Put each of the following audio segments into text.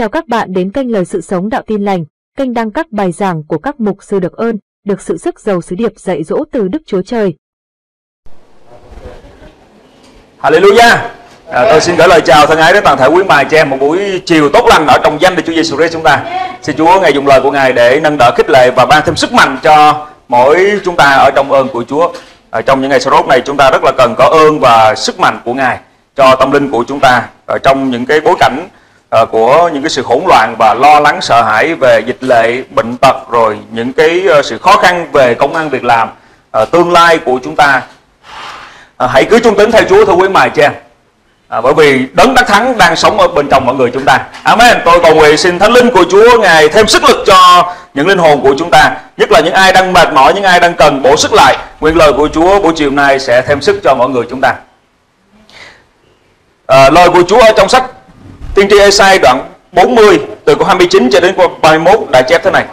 Chào các bạn đến kênh Lời Sự Sống Đạo Tin Lành, kênh đăng các bài giảng của các mục sư được ơn, được sự sức giàu sứ điệp dạy dỗ từ Đức Chúa Trời. Hallelujah. À, tôi xin gửi lời chào thân ái đến toàn thể quý bà chị em một buổi chiều tốt lành ở trong danh Đức Chúa Giêsu Christ chúng ta. Xin Chúa ngài dùng lời của ngài để nâng đỡ khích lệ và ban thêm sức mạnh cho mỗi chúng ta ở trong ơn của Chúa. À, trong những ngày sau này chúng ta rất là cần có ơn và sức mạnh của ngài cho tâm linh của chúng ta ở trong những cái bối cảnh uh, của những cái sự hỗn loạn và lo lắng sợ hãi về dịch lệ bệnh tật rồi những cái uh, sự khó khăn về công ăn việc làm uh, tương lai của chúng ta. Uh, hãy cứ trung tín theo Chúa thưa quý mài chị em. À, bởi vì đấng đắc thắng đang sống ở bên trong mọi người chúng ta. Amen. Tôi cầu nguyện xin thánh linh của Chúa ngài thêm sức lực cho những linh hồn của chúng ta. Nhất là những ai đang mệt mỏi những ai đang cần bổ sức lại nguyện lời của Chúa buổi chiều nay sẽ thêm sức cho mọi người chúng ta. À, lời của Chúa ở trong sách tiên tri Esai đoạn 40 từ câu 29 cho đến câu 31 đã chép thế này.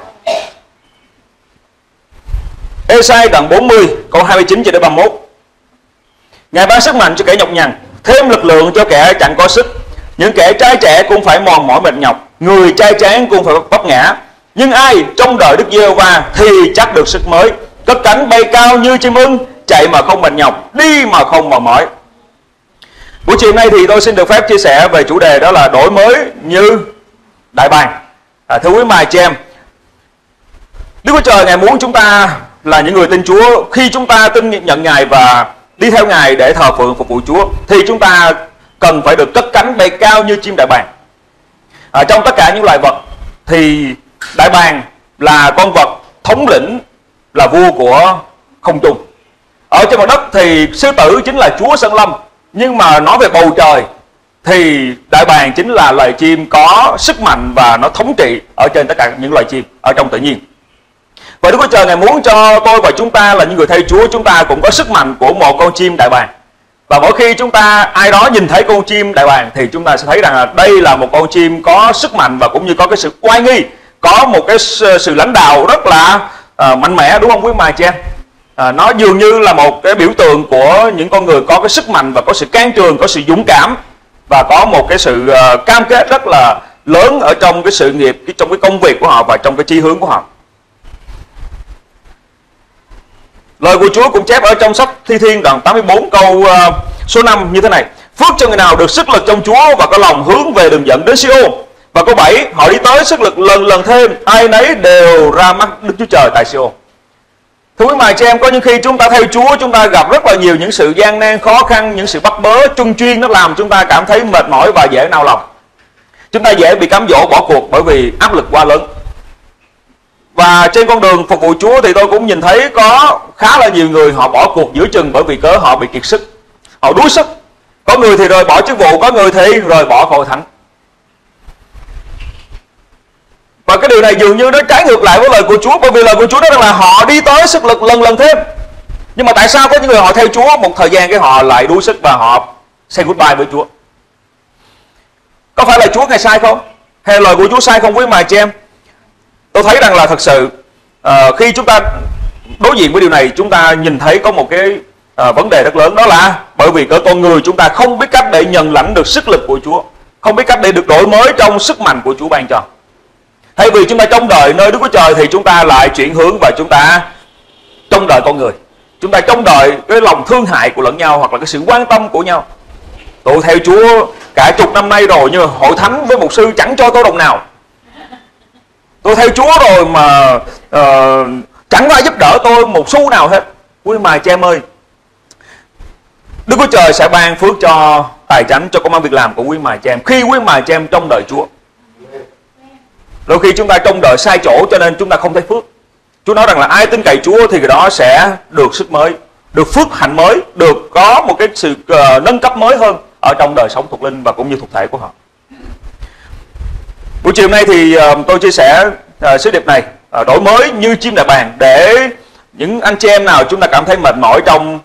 Esai đoạn 40 câu 29 cho đến 31 Ngài ban sức mạnh cho kẻ nhọc nhằn, thêm lực lượng cho kẻ chẳng có sức. Những kẻ trai trẻ cũng phải mòn mỏi mệt nhọc, người trai tráng cũng phải vấp ngã. Nhưng ai trong đời đức giê va thì chắc được sức mới. Cất cánh bay cao như chim ưng, chạy mà không mệt nhọc, đi mà không mòn mỏi buổi chiều nay thì tôi xin được phép chia sẻ về chủ đề đó là đổi mới như đại bàng à, thưa quý mài chị em đức chúa trời ngài muốn chúng ta là những người tin chúa khi chúng ta tin nhận ngài và đi theo Ngài để thờ phượng phục vụ Chúa thì chúng ta cần phải được cất cánh bay cao như chim đại bàng. À, trong tất cả những loài vật thì đại bàng là con vật thống lĩnh là vua của không trung. Ở trên mặt đất thì sư tử chính là chúa sơn lâm, nhưng mà nói về bầu trời thì đại bàng chính là loài chim có sức mạnh và nó thống trị ở trên tất cả những loài chim ở trong tự nhiên. Và Đức Chúa Trời Ngài muốn cho tôi và chúng ta là những người thay Chúa Chúng ta cũng có sức mạnh của một con chim đại bàng Và mỗi khi chúng ta ai đó nhìn thấy con chim đại bàng Thì chúng ta sẽ thấy rằng là đây là một con chim có sức mạnh Và cũng như có cái sự oai nghi Có một cái sự lãnh đạo rất là uh, mạnh mẽ đúng không quý mài chị em à, Nó dường như là một cái biểu tượng của những con người có cái sức mạnh Và có sự can trường, có sự dũng cảm Và có một cái sự uh, cam kết rất là lớn ở trong cái sự nghiệp Trong cái công việc của họ và trong cái chi hướng của họ. Lời của Chúa cũng chép ở trong sách Thi Thiên đoạn 84 câu uh, số 5 như thế này. Phước cho người nào được sức lực trong Chúa và có lòng hướng về đường dẫn đến Siêu Và câu 7, họ đi tới sức lực lần lần thêm, ai nấy đều ra mắt Đức Chúa Trời tại Siêu Thưa quý mài chị em, có những khi chúng ta theo Chúa, chúng ta gặp rất là nhiều những sự gian nan, khó khăn, những sự bắt bớ, chung chuyên nó làm chúng ta cảm thấy mệt mỏi và dễ nao lòng. Chúng ta dễ bị cám dỗ bỏ cuộc bởi vì áp lực quá lớn. Và trên con đường phục vụ Chúa thì tôi cũng nhìn thấy có khá là nhiều người họ bỏ cuộc giữa chừng bởi vì cớ họ bị kiệt sức. Họ đuối sức. Có người thì rời bỏ chức vụ, có người thì rời bỏ hội thánh. Và cái điều này dường như nó trái ngược lại với lời của Chúa Bởi vì lời của Chúa đó là họ đi tới sức lực lần lần thêm Nhưng mà tại sao có những người họ theo Chúa Một thời gian cái họ lại đuối sức và họ say goodbye với Chúa Có phải là Chúa ngày sai không? Hay lời của Chúa sai không quý mà chị em? tôi thấy rằng là thật sự uh, khi chúng ta đối diện với điều này chúng ta nhìn thấy có một cái uh, vấn đề rất lớn đó là bởi vì cỡ con người chúng ta không biết cách để nhận lãnh được sức lực của Chúa không biết cách để được đổi mới trong sức mạnh của Chúa ban cho thay vì chúng ta trông đợi nơi Đức Chúa Trời thì chúng ta lại chuyển hướng và chúng ta trông đợi con người. Chúng ta trông đợi cái lòng thương hại của lẫn nhau hoặc là cái sự quan tâm của nhau. Tôi theo Chúa cả chục năm nay rồi nhưng mà hội thánh với mục sư chẳng cho tôi đồng nào. Tôi theo Chúa rồi mà uh, chẳng ai giúp đỡ tôi một xu nào hết. Quý mài cha em ơi Đức Chúa Trời sẽ ban phước cho tài chánh cho công an việc làm của quý mài cha em. Khi quý mài cha em trong đời Chúa đôi khi chúng ta trông đợi sai chỗ cho nên chúng ta không thấy phước Chúa nói rằng là ai tin cậy Chúa thì người đó sẽ được sức mới được phước hạnh mới được có một cái sự uh, nâng cấp mới hơn ở trong đời sống thuộc linh và cũng như thuộc thể của họ Buổi chiều nay thì uh, tôi chia sẻ uh, sứ điệp này uh, đổi mới như chim đại bàng để những anh chị em nào chúng ta cảm thấy mệt mỏi trong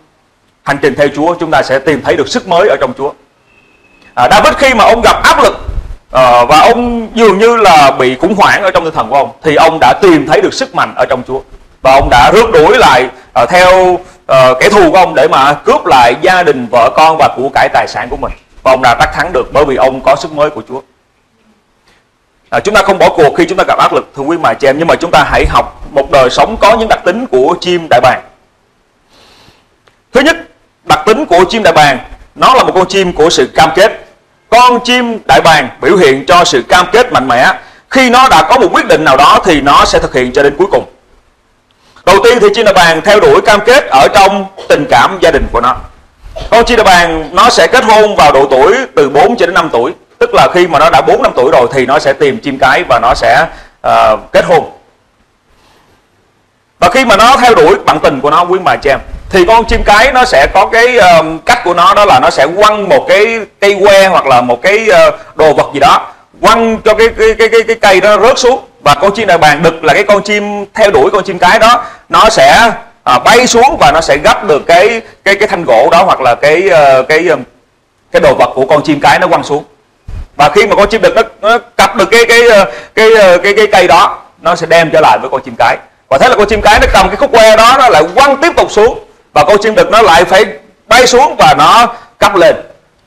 hành trình theo Chúa chúng ta sẽ tìm thấy được sức mới ở trong Chúa. À, David khi mà ông gặp áp lực Ờ, và ông dường như là bị khủng hoảng ở trong tinh thần của ông. Thì ông đã tìm thấy được sức mạnh ở trong Chúa. Và ông đã rước đuổi lại uh, theo uh, kẻ thù của ông để mà cướp lại gia đình vợ con và của cải tài sản của mình. Và ông đã đắc thắng được bởi vì ông có sức mới của Chúa. À, chúng ta không bỏ cuộc khi chúng ta gặp áp lực thưa quý mà chị em nhưng mà chúng ta hãy học một đời sống có những đặc tính của chim đại bàng. Thứ nhất đặc tính của chim đại bàng nó là một con chim của sự cam kết con chim đại bàng biểu hiện cho sự cam kết mạnh mẽ. Khi nó đã có một quyết định nào đó thì nó sẽ thực hiện cho đến cuối cùng. Đầu tiên thì chim đại bàng theo đuổi cam kết ở trong tình cảm gia đình của nó. Con chim đại bàng nó sẽ kết hôn vào độ tuổi từ 4 cho đến 5 tuổi. Tức là khi mà nó đã 4 năm tuổi rồi thì nó sẽ tìm chim cái và nó sẽ uh, kết hôn. Và khi mà nó theo đuổi bạn tình của nó quý bà chị em thì con chim cái nó sẽ có cái uh, cách của nó đó là nó sẽ quăng một cái cây que hoặc là một cái uh, đồ vật gì đó quăng cho cái cái cái cái, cái cây đó rớt xuống. Và con chim đại bàng đực là cái con chim theo đuổi con chim cái đó nó sẽ à, bay xuống và nó sẽ gấp được cái cái cái thanh gỗ đó hoặc là cái uh, cái cái đồ vật của con chim cái nó quăng xuống. Và khi mà con chim đực nó, nó cặp được cái cái ờ, cái cái cái, cái cây đó nó sẽ đem trở lại với con chim cái. Và thế là con chim cái nó cầm cái khúc que đó nó lại quăng tiếp tục xuống và con chim đực nó lại phải bay xuống và nó cắp lên.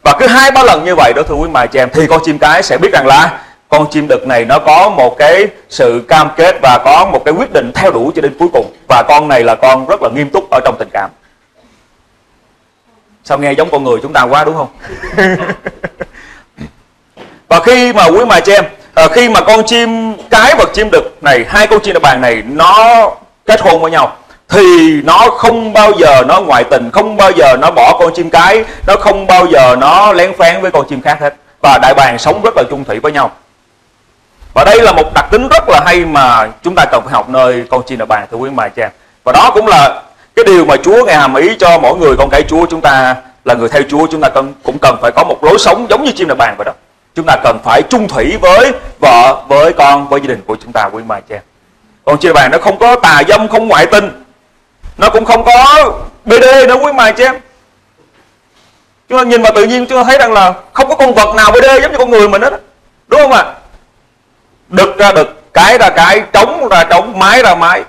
Và cứ hai ba lần như vậy đó thưa quý mài chị em thì con chim cái sẽ biết rằng là con chim đực này nó có một cái sự cam kết và có một cái quyết định theo đuổi cho đến cuối cùng. Và con này là con rất là nghiêm túc ở trong tình cảm. Sao nghe giống con người chúng ta quá đúng không? Và khi mà quý mài chị em à, ờ, khi mà con chim cái và chim đực này hai con chim đại bàng này nó kết hôn với nhau thì nó không bao giờ nó ngoại tình, không bao giờ nó bỏ con chim cái, nó không bao giờ nó lén phán với con chim khác hết. Và đại bàng sống rất là chung thủy với nhau. Và đây là một đặc tính rất là hay mà chúng ta cần phải học nơi con chim đại bàng, thưa quý bà cha và đó cũng là cái điều mà Chúa ngài hàm ý cho mỗi người con cái Chúa chúng ta, là người theo Chúa chúng ta cần, cũng cần phải có một lối sống giống như chim đại bàng vậy đó. Chúng ta cần phải chung thủy với vợ, với con, với gia đình của chúng ta, quý bà cha còn chim đại bàng nó không có tà dâm, không ngoại tình nó cũng không có bd nữa quý mài chứ em. Chúng ta nhìn vào tự nhiên chúng ta thấy rằng là không có con vật nào bd giống như con người mình hết đúng không ạ? À? đực ra đực, cái ra cái, trống ra trống, mái ra mái.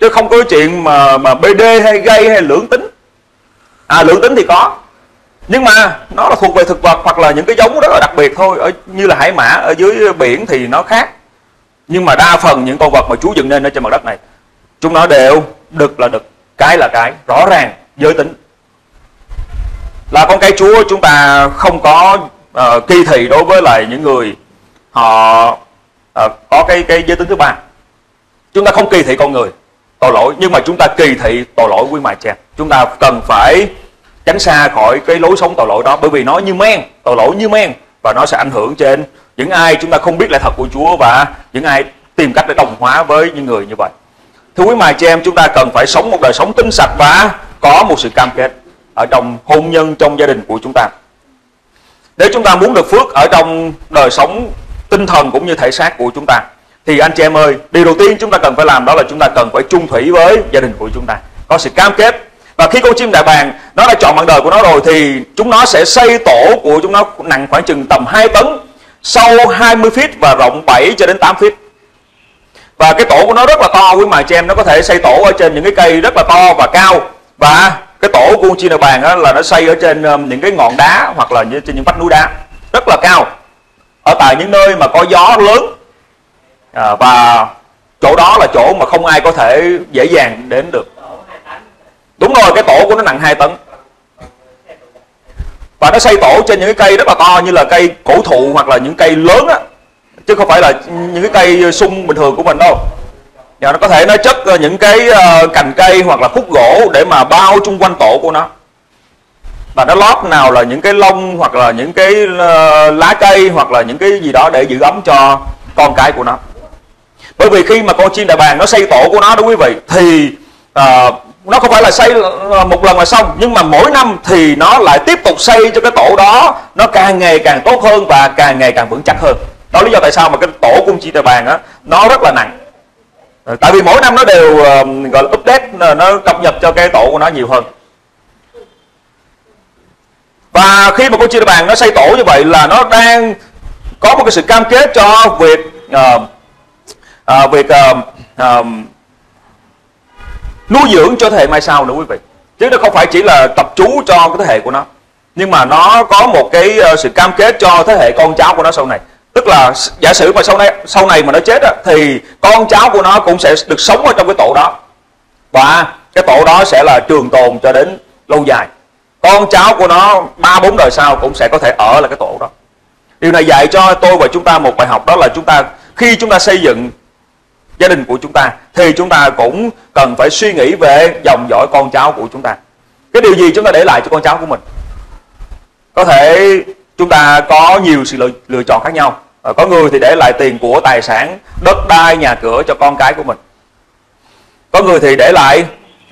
Chứ không có chuyện mà mà bd hay gây hay lưỡng tính. À lưỡng tính thì có. Nhưng mà nó là thuộc về thực vật hoặc là những cái giống rất là đặc biệt thôi. Ở, như là hải mã ở dưới biển thì nó khác. Nhưng mà đa phần những con vật mà Chúa dựng nên ở trên mặt đất này, chúng nó đều đực là đực cái là cái rõ ràng giới tính. Là con cái chúa chúng ta không có uh, kỳ thị đối với lại những người họ uh, có cái cái giới tính thứ ba. Chúng ta không kỳ thị con người tội lỗi nhưng mà chúng ta kỳ thị tội lỗi quý mài cha chúng ta cần phải tránh xa khỏi cái lối sống tội lỗi đó bởi vì nó như men tội lỗi như men và nó sẽ ảnh hưởng trên những ai chúng ta không biết lại thật của Chúa và những ai tìm cách để đồng hóa với những người như vậy. Thưa quý mài chị em, chúng ta cần phải sống một đời sống tinh sạch và có một sự cam kết ở trong hôn nhân, trong gia đình của chúng ta. Nếu chúng ta muốn được phước ở trong đời sống tinh thần cũng như thể xác của chúng ta, thì anh chị em ơi, điều đầu tiên chúng ta cần phải làm đó là chúng ta cần phải chung thủy với gia đình của chúng ta. Có sự cam kết. Và khi con chim đại bàng nó đã chọn bạn đời của nó rồi thì chúng nó sẽ xây tổ của chúng nó nặng khoảng chừng tầm 2 tấn, sâu 20 feet và rộng 7 cho đến 8 feet và cái tổ của nó rất là to quý mà chị em nó có thể xây tổ ở trên những cái cây rất là to và cao. Và cái tổ của chim đại bàng đó là nó xây ở trên um, những cái ngọn đá hoặc là trên những vách núi đá rất là cao. Ở tại những nơi mà có gió lớn à, và chỗ đó là chỗ mà không ai có thể dễ dàng đến được. Đúng rồi cái tổ của nó nặng 2 tấn. Và nó xây tổ trên những cái cây rất là to như là cây cổ thụ hoặc là những cây lớn á chứ không phải là những cái cây sung bình thường của mình đâu. Và nó có thể nó chất ờ, những cái ờ, cành cây hoặc là khúc gỗ để mà bao chung quanh tổ của nó. Và nó lót nào là những cái lông hoặc là những cái ờ, lá cây hoặc là những cái gì đó để giữ ấm cho con cái của nó. Bởi vì khi mà con chim đại bàng nó xây tổ của nó đó quý vị? Thì uh, nó không phải là xây một lần là xong nhưng mà mỗi năm thì nó lại tiếp tục xây cho cái tổ đó nó càng ngày càng tốt hơn và càng ngày càng vững chắc hơn đó lý do tại sao mà cái tổ cung chi tờ bàn á nó rất là nặng. Ờ, tại vì mỗi năm nó đều uh, gọi là update nó cập nhật cho cái tổ của nó nhiều hơn. Và khi mà cung chi tờ bàn nó xây tổ như vậy là nó đang có một cái sự cam kết cho việc uh, uh, việc uh, uh, nuôi dưỡng cho thế hệ mai sau nữa quý vị. Chứ nó không phải chỉ là tập chú cho cái thế hệ của nó nhưng mà nó có một cái sự cam kết cho thế hệ con cháu của nó sau này tức là giả sử mà sau này sau này mà nó chết á, thì con cháu của nó cũng sẽ được sống ở trong cái tổ đó. Và cái tổ đó sẽ là trường tồn cho đến lâu dài. Con cháu của nó ba bốn đời sau cũng sẽ có thể ở là cái tổ đó. Điều này dạy cho tôi và chúng ta một bài học đó là chúng ta khi chúng ta xây dựng gia đình của chúng ta thì chúng ta cũng cần phải suy nghĩ về dòng dõi con cháu của chúng ta. Cái điều gì chúng ta để lại cho con cháu của mình? Có thể chúng ta có nhiều sự lựa, lựa chọn khác nhau. À, có người thì để lại tiền của tài sản đất đai nhà cửa cho con cái của mình. Có người thì để lại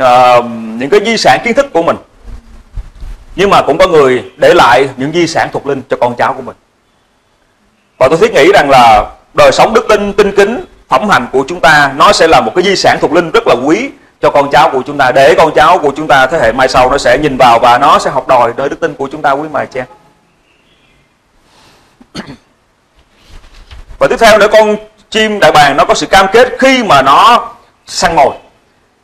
uh, những cái di sản kiến thức của mình. Nhưng mà cũng có người để lại những di sản thuộc linh cho con cháu của mình. Và tôi thiết nghĩ rằng là đời sống đức tin tinh kính phẩm hành của chúng ta nó sẽ là một cái di sản thuộc linh rất là quý cho con cháu của chúng ta. Để con cháu của chúng ta thế hệ mai sau nó sẽ nhìn vào và nó sẽ học đòi đời đức tin của chúng ta quý mài cha và tiếp theo nữa con chim đại bàng nó có sự cam kết khi mà nó săn mồi.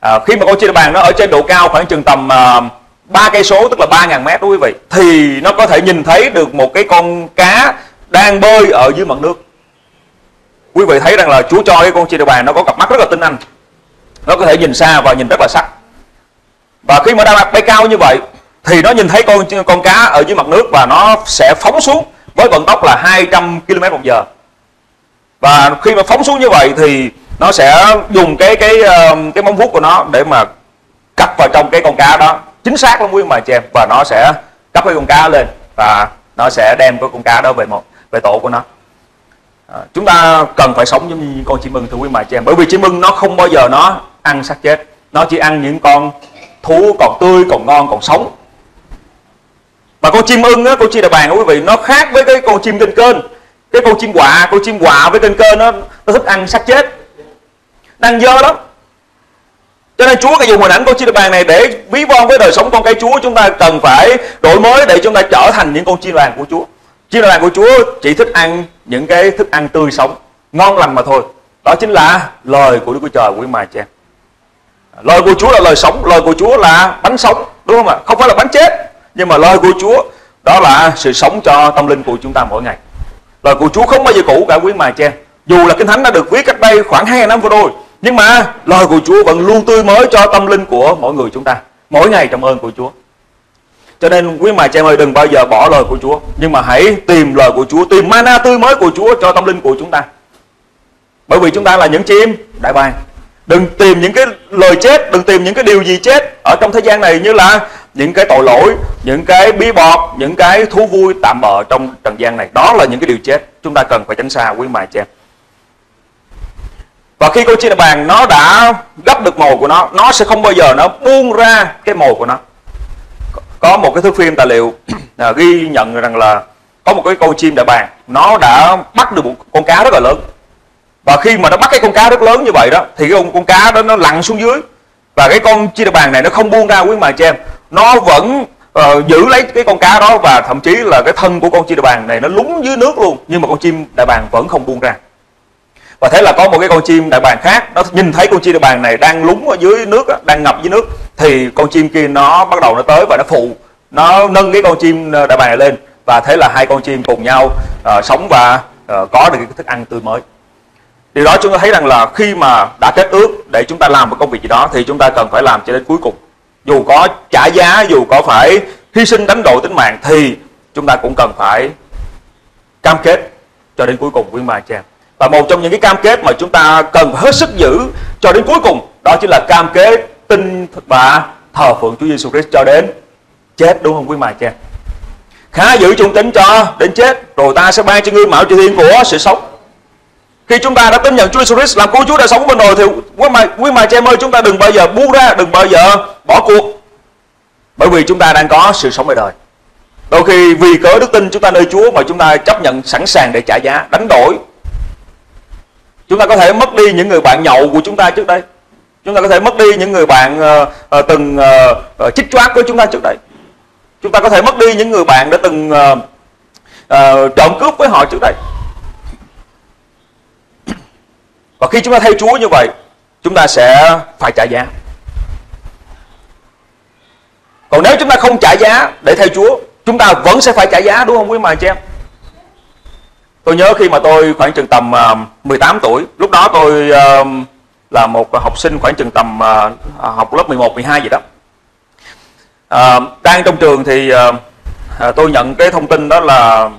À, khi mà con chim đại bàng nó ở trên độ cao khoảng chừng tầm à, ba cây số tức là 3.000 mét đó quý vị thì nó có thể nhìn thấy được một cái con cá đang bơi ở dưới mặt nước. Quý vị thấy rằng là Chúa cho cái con chim đại bàng nó có cặp mắt rất là tinh anh. Nó có thể nhìn xa và nhìn rất là sắc. Và khi mà đang bay cao như vậy thì nó nhìn thấy con con cá ở dưới mặt nước và nó sẽ phóng xuống với vận tốc là 200 km một giờ. Và khi mà phóng xuống như vậy thì nó sẽ dùng cái cái ờ, cái móng vuốt của nó để mà cắt vào trong cái con cá đó. Chính xác lắm quý mà chị em. Và nó sẽ cắt cái con cá lên và nó sẽ đem cái con cá đó về một về tổ của nó. À, chúng ta cần phải sống giống như con chim mừng thưa quý mà chị em. Bởi vì chim mừng nó không bao giờ nó ăn xác chết. Nó chỉ ăn những con thú còn tươi còn ngon còn sống và con chim ưng á, con chim đại bàng quý vị, nó khác với cái con chim kênh kênh cái con chim quạ con chim quạ với kênh kênh nó nó thích ăn xác chết. Nó ăn dơ lắm. Cho nên Chúa cái dùng hình ảnh con chim đại bàng này để ví von với đời sống con cái Chúa. Chúng ta cần phải đổi mới để chúng ta trở thành những con chim vàng của Chúa. Chim đại bàng của Chúa chỉ thích ăn những cái thức ăn tươi sống, ngon lành mà thôi. Đó chính là lời của Đức Chúa Trời, quý mài cha lời của Chúa là lời sống, lời của Chúa là bánh sống, đúng không ạ? Không phải là bánh chết nhưng mà lời của Chúa, đó là sự sống cho tâm linh của chúng ta mỗi ngày. Lời của Chúa không bao giờ cũ cả, quý mài cha dù là kinh thánh đã được viết cách đây khoảng 2 năm vừa rồi, nhưng mà lời của Chúa vẫn luôn tươi mới cho tâm linh của mỗi người chúng ta, mỗi ngày trong ơn của Chúa. Cho nên, quý mài cha ơi, đừng bao giờ bỏ lời của Chúa, nhưng mà hãy tìm lời của Chúa, tìm mana tươi mới của Chúa cho tâm linh của chúng ta. Bởi vì chúng ta là những chim, đại bàng đừng tìm những cái lời chết đừng tìm những cái điều gì chết. Ở trong thế gian này như là những cái tội lỗi những cái bí bọt những cái thú vui tạm bợ trong trần gian này. Đó là những cái điều chết. Chúng ta cần phải tránh xa quý mài cha và khi con chim đại bàng nó đã gấp được mồi của nó nó sẽ không bao giờ nó buông ra cái mồi của nó. Có một cái thước phim tài liệu à, ghi nhận rằng là có một cái con chim đại bàng nó đã bắt được một con cá rất là lớn và khi mà nó bắt cái con cá rất lớn như vậy đó thì cái con con cá đó nó lặn xuống dưới. Và cái con chim đại bàng này nó không buông ra quý mà cho em. Nó vẫn uh, giữ lấy cái con cá đó và thậm chí là cái thân của con chim đại bàng này nó lún dưới nước luôn nhưng mà con chim đại bàng vẫn không buông ra. Và thế là có một cái con chim đại bàng khác nó nhìn thấy con chim đại bàng này đang lún ở dưới nước đang ngập dưới nước thì con chim kia nó bắt đầu nó tới và nó phụ. Nó nâng cái con chim ờ, đại bàng này lên. Và thế là hai con chim cùng nhau uh, sống và uh, có được cái thức ăn tươi mới điều đó chúng ta thấy rằng là khi mà đã kết ước để chúng ta làm một công việc gì đó, thì chúng ta cần phải làm cho đến cuối cùng. Dù có trả giá, dù có phải hy sinh đánh đổi tính mạng, thì chúng ta cũng cần phải cam kết cho đến cuối cùng, quý anh chị em. Và một trong những cái cam kết mà chúng ta cần hết sức giữ cho đến cuối cùng, đó chính là cam kết tin và thờ phượng Chúa Giêsu Christ cho đến chết, đúng không, quý mà cha khá giữ trung tín cho đến chết, rồi ta sẽ ban cho ngươi mạo trị thiên của sự sống khi chúng ta đã tin nhận Chúa Jesus Christ làm cứu Chúa đã sống bên rồi thì quý mà quý mà cha em ơi chúng ta đừng bao giờ buông ra đừng bao giờ bỏ cuộc. Bởi vì chúng ta đang có sự sống đời đời. Đôi khi vì cớ đức tin chúng ta nơi Chúa mà chúng ta chấp nhận sẵn sàng để trả giá đánh đổi. Chúng ta có thể mất đi những người bạn nhậu của chúng ta trước đây. Chúng ta có thể mất đi những người bạn uh, từng uh, uh, chích choát với chúng ta trước đây. Chúng ta có thể mất đi những người bạn đã từng uh, uh, trộm cướp với họ trước đây và khi chúng ta theo Chúa như vậy, chúng ta sẽ phải trả giá. Còn nếu chúng ta không trả giá để theo Chúa, chúng ta vẫn sẽ phải trả giá, đúng không quý mà chị em? Tôi nhớ khi mà tôi khoảng chừng tầm à, 18 tuổi, lúc đó tôi à, là một học sinh khoảng chừng tầm à, học lớp 11 12 gì đó. Đang trong trường thì tôi nhận cái thông tin đó là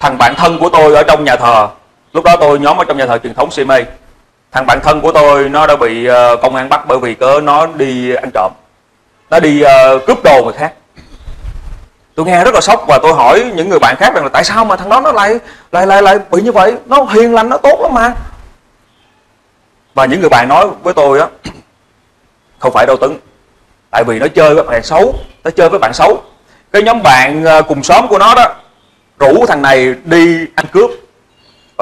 thằng bạn thân của tôi ở trong nhà thờ lúc đó tôi nhóm ở trong nhà thờ truyền thống CMA thằng bạn thân của tôi nó đã bị ờ, công an bắt bởi vì cớ nó đi ăn trộm. Nó đi uh, cướp đồ người khác. Tôi nghe rất là sốc và tôi hỏi những người bạn khác rằng là tại sao mà thằng đó nó lại lại lại lại bị như vậy? Nó hiền lành nó tốt lắm mà. Và những người bạn nói với tôi á không phải đâu tấn tại vì nó chơi với bạn xấu nó chơi với bạn xấu. Cái nhóm bạn ờ, cùng xóm của nó đó rủ thằng này đi ăn cướp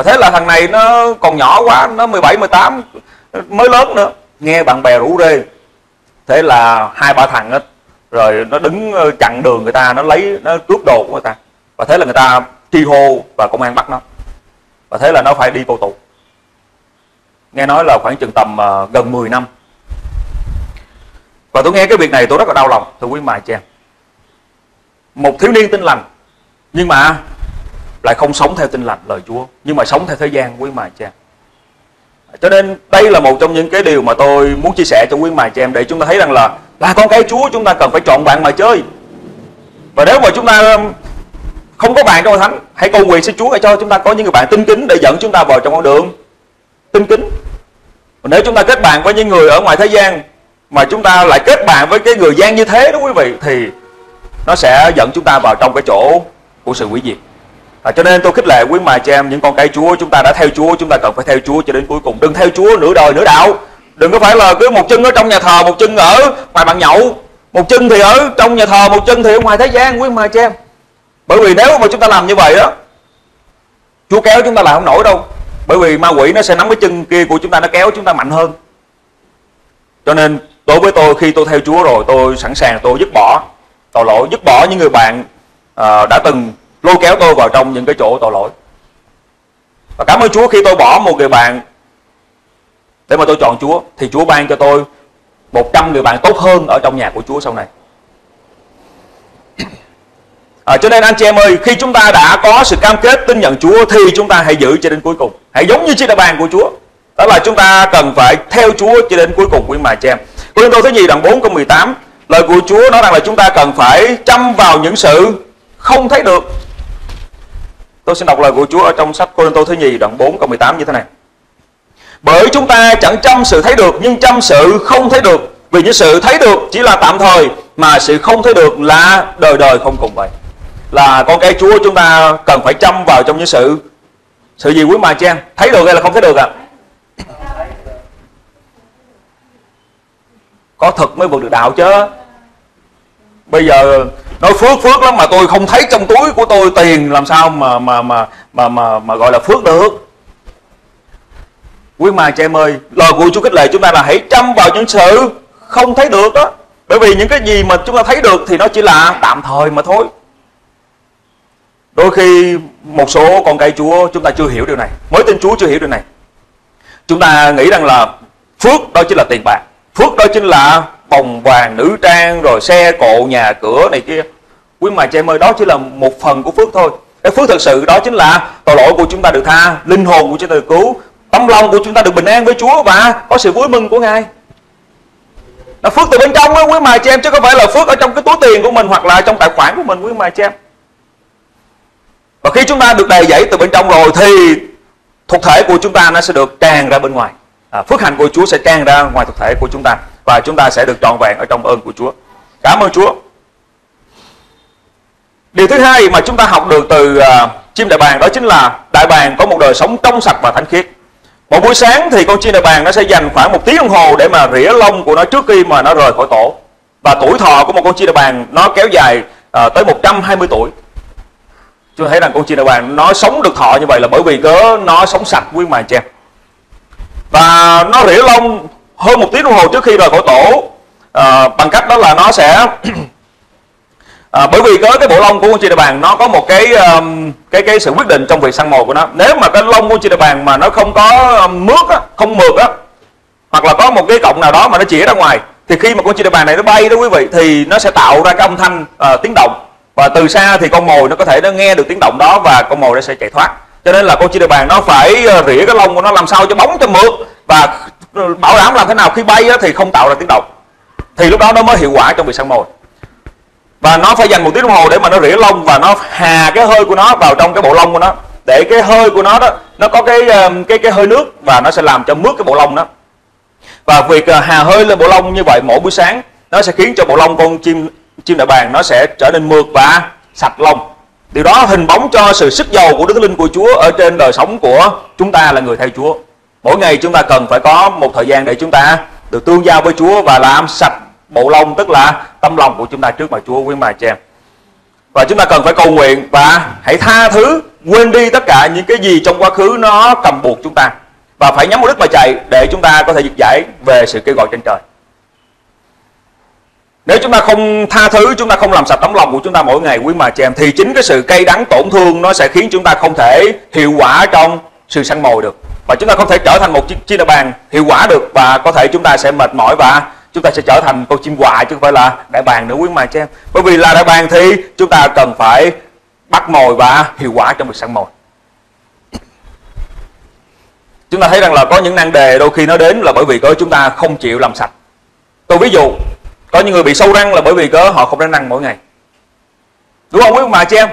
và thế là thằng này nó còn nhỏ quá nó 17 18 mới lớn nữa. Nghe bạn bè rủ rê. Thế là hai ba thằng đó rồi nó đứng ờ, chặn đường người ta nó lấy nó cướp đồ của người ta. Và thế là người ta tri hô và công an bắt nó. Và thế là nó phải đi vô tù. Nghe nói là khoảng chừng tầm uh, gần 10 năm. Và tôi nghe cái việc này tôi rất là đau lòng thưa quý mài chị em. Một thiếu niên tin lành. Nhưng mà lại không sống theo tinh lành lời Chúa, nhưng mà sống theo thế gian quý mài cha. cho nên đây là một trong những cái điều mà tôi muốn chia sẻ cho quý mài cha em, để chúng ta thấy rằng là là con cái Chúa chúng ta cần phải chọn bạn mà chơi. Và nếu mà chúng ta um, không có bạn trong thánh, hãy cầu nguyện xin Chúa cho chúng ta có những người bạn tinh kính để dẫn chúng ta vào trong con đường tinh kính. Và nếu chúng ta kết bạn với những người ở ngoài thế gian mà chúng ta lại kết bạn với cái người gian như thế đó quý vị, thì nó sẽ dẫn chúng ta vào trong cái chỗ của sự hủy diệt à, cho nên tôi khích lệ quý mà chị em những con cái Chúa chúng ta đã theo Chúa chúng ta cần phải theo Chúa cho đến cuối cùng. Đừng theo Chúa nửa đời nửa đạo. Đừng có phải là cứ một chân ở trong nhà thờ một chân ở ngoài bàn nhậu một chân thì ở trong nhà thờ một chân thì ở ngoài thế gian quý mà chị em. Bởi vì nếu mà chúng ta làm như vậy đó Chúa kéo chúng ta là không nổi đâu. Bởi vì ma quỷ nó sẽ nắm cái chân kia của chúng ta nó kéo chúng ta mạnh hơn. Cho nên đối với tôi khi tôi theo Chúa rồi tôi sẵn sàng tôi dứt bỏ tội lỗi dứt bỏ những người bạn uh, đã từng lôi kéo tôi vào trong những cái chỗ tội lỗi. Và cảm ơn Chúa khi tôi bỏ một người bạn để mà tôi chọn Chúa thì Chúa ban cho tôi 100 người bạn tốt hơn ở trong nhà của Chúa sau này. À, cho nên anh chị em ơi khi chúng ta đã có sự cam kết tin nhận Chúa thì chúng ta hãy giữ cho đến cuối cùng. Hãy giống như chiếc đại bàn của Chúa. Đó là chúng ta cần phải theo Chúa cho đến cuối cùng quý mà chị em. Cô tôi thứ nhì đoạn 4 câu 18 lời của Chúa nói rằng là chúng ta cần phải chăm vào những sự không thấy được tôi xin đọc lời của Chúa ở trong sách Cô Tô thứ nhì, đoạn 4 câu 18 như thế này. Bởi chúng ta chẳng chăm sự thấy được, nhưng chăm sự không thấy được. Vì những sự thấy được chỉ là tạm thời, mà sự không thấy được là đời đời không cùng vậy. Là con cái Chúa chúng ta cần phải chăm vào trong những sự sự gì quý mà chị em thấy được hay là không thấy được ạ? À? có thật mới vượt được đạo chứ bây giờ nói phước phước lắm mà tôi không thấy trong túi của tôi tiền làm sao mà mà mà mà mà, mà gọi là phước được? Quý mà chị em ơi lời của Chúa kích lệ chúng ta là hãy chăm vào những sự không thấy được đó. Bởi vì những cái gì mà chúng ta thấy được thì nó chỉ là tạm thời mà thôi. Đôi khi một số con cái Chúa chúng ta chưa hiểu điều này. Mới tin Chúa chưa hiểu điều này. Chúng ta nghĩ rằng là phước đó chính là tiền bạc. Phước đó chính là bồng vàng nữ trang rồi xe cộ nhà cửa này kia. Quý mà chị em ơi đó chỉ là một phần của phước thôi. Cái phước thật sự đó chính là tội lỗi của chúng ta được tha linh hồn của chúng ta được cứu tấm lòng của chúng ta được bình an với Chúa và có sự vui mừng của Ngài. Nó phước từ bên trong á quý mà chị em chứ không phải là phước ở trong cái túi tiền của mình hoặc là trong tài khoản của mình quý mà chị em. Và khi chúng ta được đầy dẫy từ bên trong rồi thì thuộc thể của chúng ta nó sẽ được tràn ra bên ngoài. À, phước hạnh của Chúa sẽ tràn ra ngoài thuộc thể của chúng ta và chúng ta sẽ được trọn vẹn ở trong ơn của Chúa. Cảm ơn Chúa. Điều thứ hai mà chúng ta học được từ uh, chim đại bàng đó chính là đại bàng có một đời sống trong sạch và thánh khiết. Một buổi sáng thì con chim đại bàng nó sẽ dành khoảng một tiếng đồng hồ để mà rỉa lông của nó trước khi mà nó rời khỏi tổ. Và tuổi thọ của một con chim đại bàng nó kéo dài uh, tới 120 tuổi. Chúng ta thấy rằng con chim đại bàng nó sống được thọ như vậy là bởi vì cớ nó sống sạch quý mà chị và nó rỉa lông hơn một tiếng đồng hồ trước khi rời khỏi tổ. À, bằng cách đó là nó sẽ à, bởi vì cái cái bộ lông của con chim đại bàng nó có một cái um, cái cái sự quyết định trong việc săn mồi của nó. Nếu mà cái lông của chim đại bàng mà nó không có um, mướt á, không mượt á hoặc là có một cái cọng nào đó mà nó chĩa ra ngoài thì khi mà con chim đại bàng này nó bay đó quý vị thì nó sẽ tạo ra cái âm thanh uh, tiếng động. Và từ xa thì con mồi nó có thể nó nghe được tiếng động đó và con mồi nó sẽ chạy thoát. Cho nên là con chim đại bàng nó phải ờ, rỉa cái lông của nó làm sao cho bóng cho mượt và bảo đảm làm thế nào khi bay thì không tạo ra tiếng động. Thì lúc đó nó mới hiệu quả trong việc săn mồi. Và nó phải dành một tiếng đồng hồ để mà nó rỉa lông và nó hà cái hơi của nó vào trong cái bộ lông của nó. Để cái hơi của nó đó, nó có cái um, cái cái hơi nước và nó sẽ làm cho mướt cái bộ lông đó và việc à, hà hơi lên bộ lông như vậy mỗi buổi sáng, nó sẽ khiến cho bộ lông con chim chim đại bàng nó sẽ trở nên mượt và sạch lông. Điều đó hình bóng cho sự sức giàu của đức linh của chúa ở trên đời sống của chúng ta là người theo chúa mỗi ngày chúng ta cần phải có một thời gian để chúng ta được tương giao với chúa và làm sạch bộ lông tức là tâm lòng của chúng ta trước mặt chúa quý bà chị em. Và chúng ta cần phải cầu nguyện và hãy tha thứ, quên đi tất cả những cái gì trong quá khứ nó cầm buộc chúng ta. Và phải nhắm mục đích mà chạy để chúng ta có thể vượt giải về sự kêu gọi trên trời. Nếu chúng ta không tha thứ, chúng ta không làm sạch tấm lòng của chúng ta mỗi ngày, quý mà chị em, thì chính cái sự cay đắng tổn thương nó sẽ khiến chúng ta không thể hiệu quả trong sự săn mồi được và chúng ta không thể trở thành một chiếc đại bàn hiệu quả được và có thể chúng ta sẽ mệt mỏi và chúng ta sẽ trở thành con chim quạ chứ không phải là đại bàng nữa, quý mà chị em. Bởi vì là đại bàng thì chúng ta cần phải bắt mồi và hiệu quả trong việc săn mồi. Chúng ta thấy rằng là có những năng đề đôi khi nó đến là bởi vì có chúng ta không chịu làm sạch. Tôi ví dụ, có những người bị sâu răng là bởi vì có họ không đánh răng mỗi ngày. Đúng không, quý mà chị em?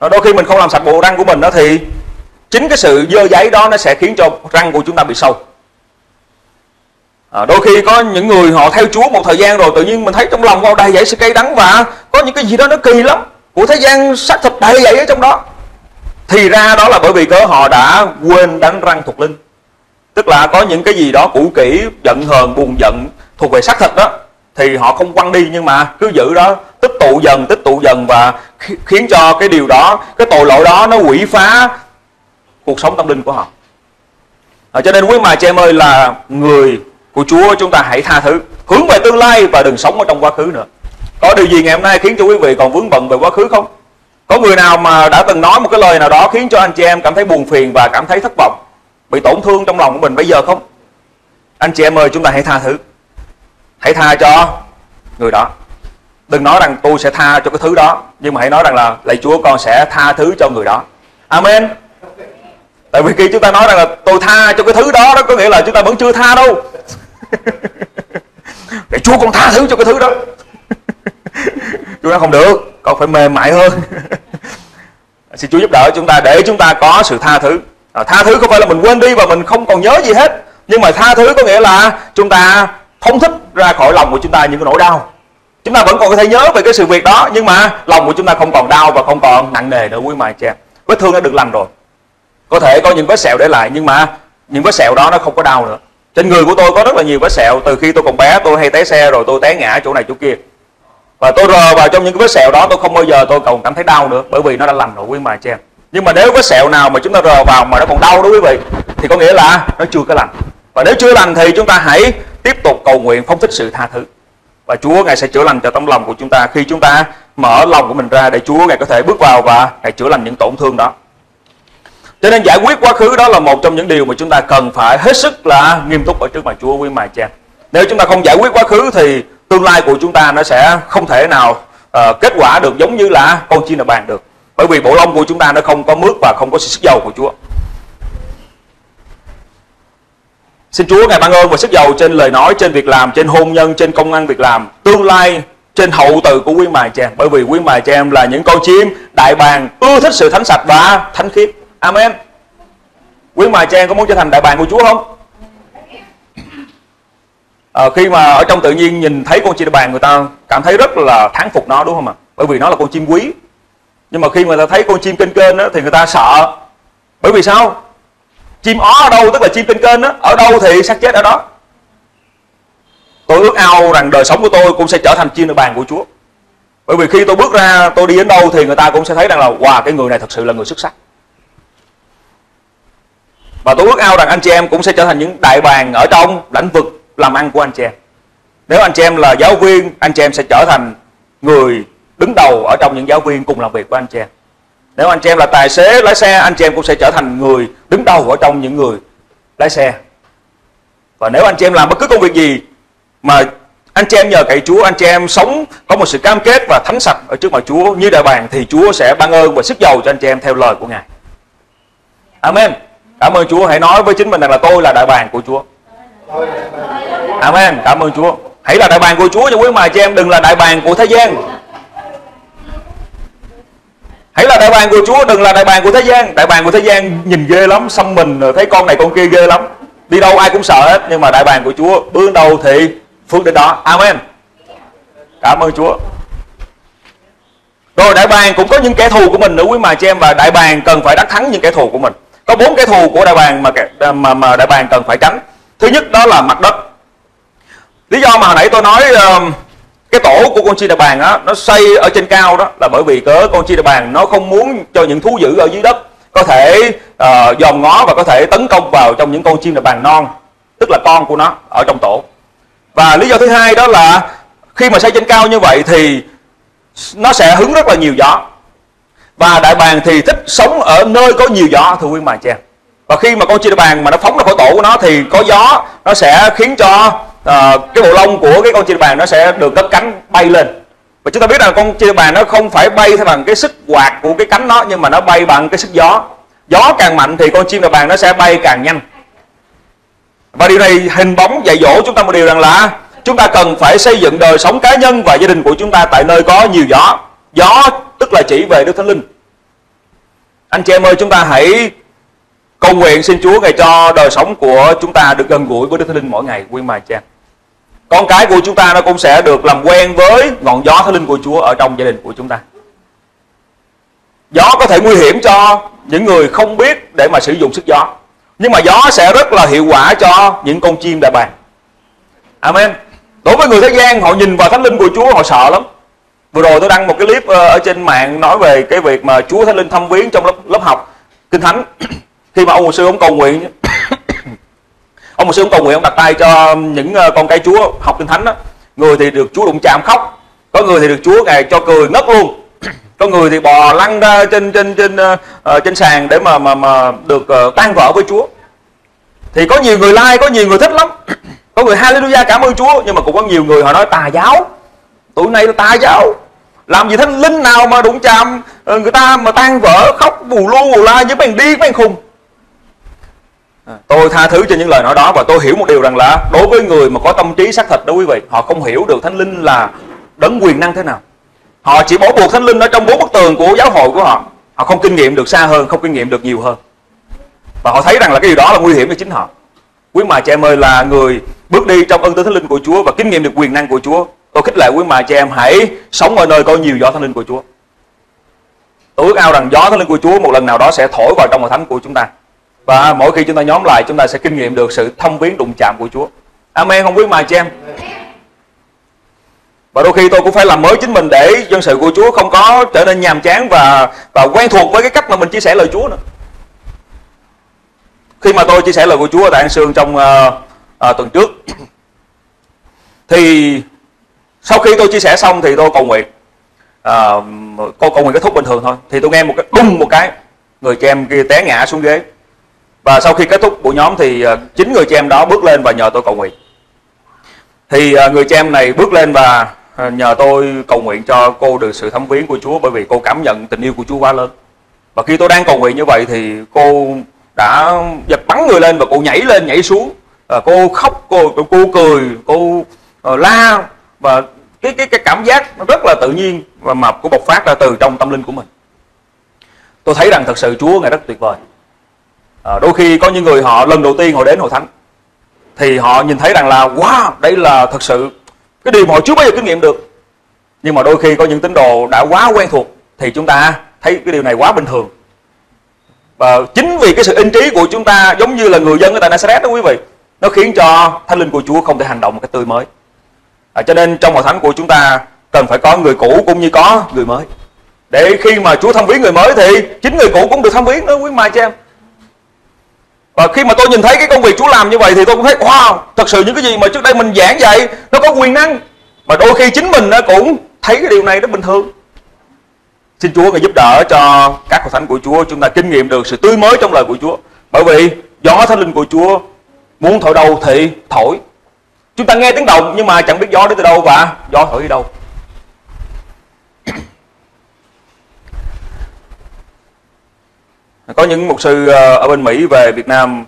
Đôi khi mình không làm sạch bộ răng của mình đó thì chính cái sự dơ giấy đó nó sẽ khiến cho răng của chúng ta bị sâu. À, đôi khi có những người họ theo Chúa một thời gian rồi tự nhiên mình thấy trong lòng họ đầy dẫy sự cay đắng và có những cái gì đó nó kỳ lắm. Của thế gian xác thịt đầy dẫy ở trong đó. Thì ra đó là bởi vì cớ họ đã quên đánh răng thuộc linh. Tức là có những cái gì đó cũ kỹ giận hờn buồn giận thuộc về xác thịt đó thì họ không quăng đi nhưng mà cứ giữ đó tích tụ dần tích tụ dần và khiến cho cái điều đó cái tội lỗi đó nó quỷ phá cuộc sống tâm linh của họ. À, cho nên quý mà chị em ơi là người của Chúa chúng ta hãy tha thứ hướng về tương lai và đừng sống ở trong quá khứ nữa. Có điều gì ngày hôm nay khiến cho quý vị còn vướng bận về quá khứ không? Có người nào mà đã từng nói một cái lời nào đó khiến cho anh chị em cảm thấy buồn phiền và cảm thấy thất vọng bị tổn thương trong lòng của mình bây giờ không? Anh chị em ơi chúng ta hãy tha thứ. Hãy tha cho người đó. Đừng nói rằng tôi sẽ tha cho cái thứ đó nhưng mà hãy nói rằng là lạy chúa con sẽ tha thứ cho người đó. Amen tại vì khi chúng ta nói rằng là tôi tha cho cái thứ đó đó có nghĩa là chúng ta vẫn chưa tha đâu. Để chúa con tha thứ cho cái thứ đó. Chúng ta không được con phải mềm mại hơn. Xin chúa giúp đỡ chúng ta để chúng ta có sự tha thứ. À, tha thứ không phải là mình quên đi và mình không còn nhớ gì hết. Nhưng mà tha thứ có nghĩa là chúng ta phóng thích ra khỏi lòng của chúng ta những cái nỗi đau. Chúng ta vẫn còn có thể nhớ về cái sự việc đó nhưng mà lòng của chúng ta không còn đau và không còn nặng nề nữa quý mài chị vết thương đã được lành rồi có thể có những vết sẹo để lại, nhưng mà những vết sẹo đó nó không có đau nữa. Trên người của tôi có rất là nhiều vết sẹo từ khi tôi còn bé, tôi hay té xe rồi tôi té ngã chỗ này chỗ kia. Và tôi rờ vào trong những cái vết sẹo đó, tôi không bao giờ tôi còn cảm thấy đau nữa, bởi vì nó đã lành rồi quý cho em nhưng mà nếu vết sẹo nào mà chúng ta rờ vào mà nó còn đau đó quý vị, thì có nghĩa là nó chưa có lành. Và nếu chưa lành thì chúng ta hãy tiếp tục cầu nguyện phóng thích sự tha thứ. Và Chúa, ngài sẽ chữa lành cho tấm lòng của chúng ta. Khi chúng ta mở lòng của mình ra để Chúa, ngài có thể bước vào và ngài chữa lành những tổn thương đó cho nên giải quyết quá khứ đó là một trong những điều mà chúng ta cần phải hết sức là nghiêm túc ở trước mặt Chúa quý mài cha nếu chúng ta không giải quyết quá khứ thì tương lai của chúng ta nó sẽ không thể nào uh, kết quả được giống như là con chim là bàn được bởi vì bộ lông của chúng ta nó không có mướt và không có sự sức dầu của Chúa Xin Chúa Ngài ban ơn và sức giàu trên lời nói, trên việc làm, trên hôn nhân, trên công ăn việc làm, tương lai, trên hậu từ của quý mài cha. Bởi vì quý mài cha em là những con chim đại bàng ưa thích sự thánh sạch và thánh khiết. Amen. Quý mài Trang có muốn trở thành đại bàng của Chúa không? À, khi mà ở trong tự nhiên nhìn thấy con chim đại bàng người ta cảm thấy rất là thán phục nó đúng không ạ? Bởi vì nó là con chim quý. Nhưng mà khi mà người ta thấy con chim kênh kênh đó, thì người ta sợ. Bởi vì sao? chim ó ở đâu tức là chim kênh kênh đó ở đâu thì xác chết ở đó tôi ước ao rằng đời sống của tôi cũng sẽ trở thành chim đại bàng của Chúa bởi vì khi tôi bước ra tôi đi đến đâu thì người ta cũng sẽ thấy rằng là wow cái người này thật sự là người xuất sắc và tôi ước ao rằng anh chị em cũng sẽ trở thành những đại bàng ở trong lĩnh vực làm ăn của anh chị em nếu anh chị em là giáo viên anh chị em sẽ trở thành người đứng đầu ở trong những giáo viên cùng làm việc của anh chị em nếu anh chị em là tài xế lái xe anh chị em cũng sẽ trở thành người đứng đầu ở trong những người lái xe và nếu anh chị em làm bất cứ công việc gì mà anh chị em nhờ cậy Chúa anh chị em sống có một sự cam kết và thánh sạch ở trước mặt Chúa như đại bàng thì Chúa sẽ ban ơn và sức giàu cho anh chị em theo lời của Ngài Amen. Cảm ơn Chúa. Hãy nói với chính mình rằng là tôi là đại bàng của Chúa. Amen. Cảm ơn Chúa. Hãy là đại bàng của Chúa cho quý mà chị em đừng là đại bàng của thế gian. Hãy là đại bàng của Chúa, đừng là đại bàng của thế gian. Đại bàng của thế gian nhìn ghê lắm, xăm mình thấy con này con kia ghê lắm. Đi đâu ai cũng sợ hết, nhưng mà đại bàng của Chúa bước đầu thì phước đến đó. Amen. Cảm ơn Chúa. Rồi đại bàng cũng có những kẻ thù của mình nữa quý mà chị em và đại bàng cần phải đắc thắng những kẻ thù của mình. Có bốn kẻ thù của đại bàng mà à, mà mà đại bàng cần phải tránh. Thứ nhất đó là mặt đất. Lý do mà hồi nãy tôi nói ờ, cái tổ của con chi đại bàng á nó xây ở trên cao đó là bởi vì cớ con chi đại bàng nó không muốn cho những thú dữ ở dưới đất có thể uh, dòm ngó và có thể tấn công vào trong những con chim đại bàng non tức là con của nó ở trong tổ và lý do thứ hai đó là khi mà xây trên cao như vậy thì nó sẽ hứng rất là nhiều gió và đại bàng thì thích sống ở nơi có nhiều gió thưa quý bà chị em. Và khi mà con chim đại bàng mà nó phóng ra khỏi tổ của nó thì có gió nó sẽ khiến cho uh, cái bộ lông của cái con chim đại bàng nó sẽ được cất cánh bay lên. Và chúng ta biết rằng con chim đại bàng nó không phải bay theo bằng cái sức quạt của cái cánh nó nhưng mà nó bay bằng cái sức gió. Gió càng mạnh thì con chim đại bàng nó sẽ bay càng nhanh. Và điều này hình bóng dạy dỗ chúng ta một điều rằng là chúng ta cần phải xây dựng đời sống cá nhân và gia đình của chúng ta tại nơi có nhiều gió gió, tức là chỉ về Đức Thánh Linh. Anh chị em ơi, chúng ta hãy cầu nguyện xin Chúa ngày cho đời sống của chúng ta được gần gũi với Đức Thánh Linh mỗi ngày. Quý mà cha con cái của chúng ta nó cũng sẽ được làm quen với ngọn gió Thánh Linh của Chúa ở trong gia đình của chúng ta. Gió có thể nguy hiểm cho những người không biết để mà sử dụng sức gió, nhưng mà gió sẽ rất là hiệu quả cho những con chim đại bàng. Amen. Đối với người thế gian, họ nhìn vào thánh linh của chúa, họ sợ lắm vừa rồi tôi đăng một cái clip ờ, ở trên mạng nói về cái việc mà chúa thánh linh thăm viếng trong lớp lớp học kinh thánh. Khi mà ông mục sư ông cầu nguyện ông mục sư ông cầu nguyện ông đặt tay cho những ờ, con cái chúa học kinh thánh đó. Người thì được chúa đụng chạm khóc có người thì được chúa ngài cho cười ngất luôn. Có người thì bò lăn ra trên trên trên uh, trên sàn để mà mà mà được uh, tan vỡ với Chúa. Thì có nhiều người like có nhiều người thích lắm. Có người hallelujah cảm ơn Chúa nhưng mà cũng có nhiều người họ nói tà giáo tụi này là tà giáo. Làm gì thánh linh nào mà đụng chạm ờ, người ta mà tan vỡ, khóc, bù lu, bù la với bạn đi bạn khùng. À, tôi tha thứ cho những lời nói đó và tôi hiểu một điều rằng là đối với người mà có tâm trí xác thịt đó quý vị, họ không hiểu được thánh linh là đấng quyền năng thế nào. Họ chỉ bỏ buộc thánh linh ở trong bốn bức tường của giáo hội của họ. Họ không kinh nghiệm được xa hơn, không kinh nghiệm được nhiều hơn. Và họ thấy rằng là cái điều đó là nguy hiểm cho chính họ. Quý mà chị em ơi, là người bước đi trong ân tứ thánh linh của Chúa và kinh nghiệm được quyền năng của Chúa tôi khích lệ quý mà chị em hãy sống ở nơi có nhiều gió thánh linh của Chúa. Tôi ước ao rằng gió thánh linh của Chúa một lần nào đó sẽ thổi vào trong hội thánh của chúng ta. Và mỗi khi chúng ta nhóm lại chúng ta sẽ kinh nghiệm được sự thông viếng đụng chạm của Chúa. Amen không quý mà chị em? Và đôi khi tôi cũng phải làm mới chính mình để dân sự của Chúa không có trở nên nhàm chán và và quen thuộc với cái cách mà mình chia sẻ lời Chúa nữa. Khi mà tôi chia sẻ lời của Chúa tại An Sương trong uh, uh, tuần trước thì sau khi tôi chia sẻ xong thì tôi cầu nguyện à, cô cầu nguyện kết thúc bình thường thôi. Thì tôi nghe một cái đùng một cái người chị em kia té ngã xuống ghế. Và sau khi kết thúc buổi nhóm thì à, chính người chị em đó bước lên và nhờ tôi cầu nguyện. Thì à, người chị em này bước lên và à, nhờ tôi cầu nguyện cho cô được sự thấm viếng của Chúa bởi vì cô cảm nhận tình yêu của Chúa quá lớn. Và khi tôi đang cầu nguyện như vậy thì cô đã giật bắn người lên và cô nhảy lên nhảy xuống. À, cô khóc cô cô cười cô uh, la và cái cái cái cảm giác nó rất là tự nhiên và mà của bộc phát ra từ trong tâm linh của mình. Tôi thấy rằng thật sự Chúa ngài rất tuyệt vời. À, đôi khi có những người họ lần đầu tiên họ đến hội thánh thì họ nhìn thấy rằng là wow đây là thật sự cái điều mà họ chưa bao giờ kinh nghiệm được. Nhưng mà đôi khi có những tín đồ đã quá quen thuộc thì chúng ta thấy cái điều này quá bình thường. Và chính vì cái sự in trí của chúng ta giống như là người dân ở tại Nazareth đó quý vị nó khiến cho thánh linh của Chúa không thể hành động một cách tươi mới à, cho nên trong hội thánh của chúng ta cần phải có người cũ cũng như có người mới. Để khi mà Chúa thăm viếng người mới thì chính người cũ cũng được thăm viếng đó quý mai cho em và khi mà tôi nhìn thấy cái công việc Chúa làm như vậy thì tôi cũng thấy wow thật sự những cái gì mà trước đây mình giảng dạy nó có quyền năng. Mà đôi khi chính mình nó cũng thấy cái điều này nó bình thường. Xin Chúa ngài giúp đỡ cho các hội thánh của Chúa chúng ta kinh nghiệm được sự tươi mới trong lời của Chúa. Bởi vì gió thánh linh của Chúa muốn thổi đâu thì thổi chúng ta nghe tiếng động, nhưng mà chẳng biết gió đến từ đâu và gió thổi đi đâu. Có những mục sư ờ, ở bên Mỹ về Việt Nam.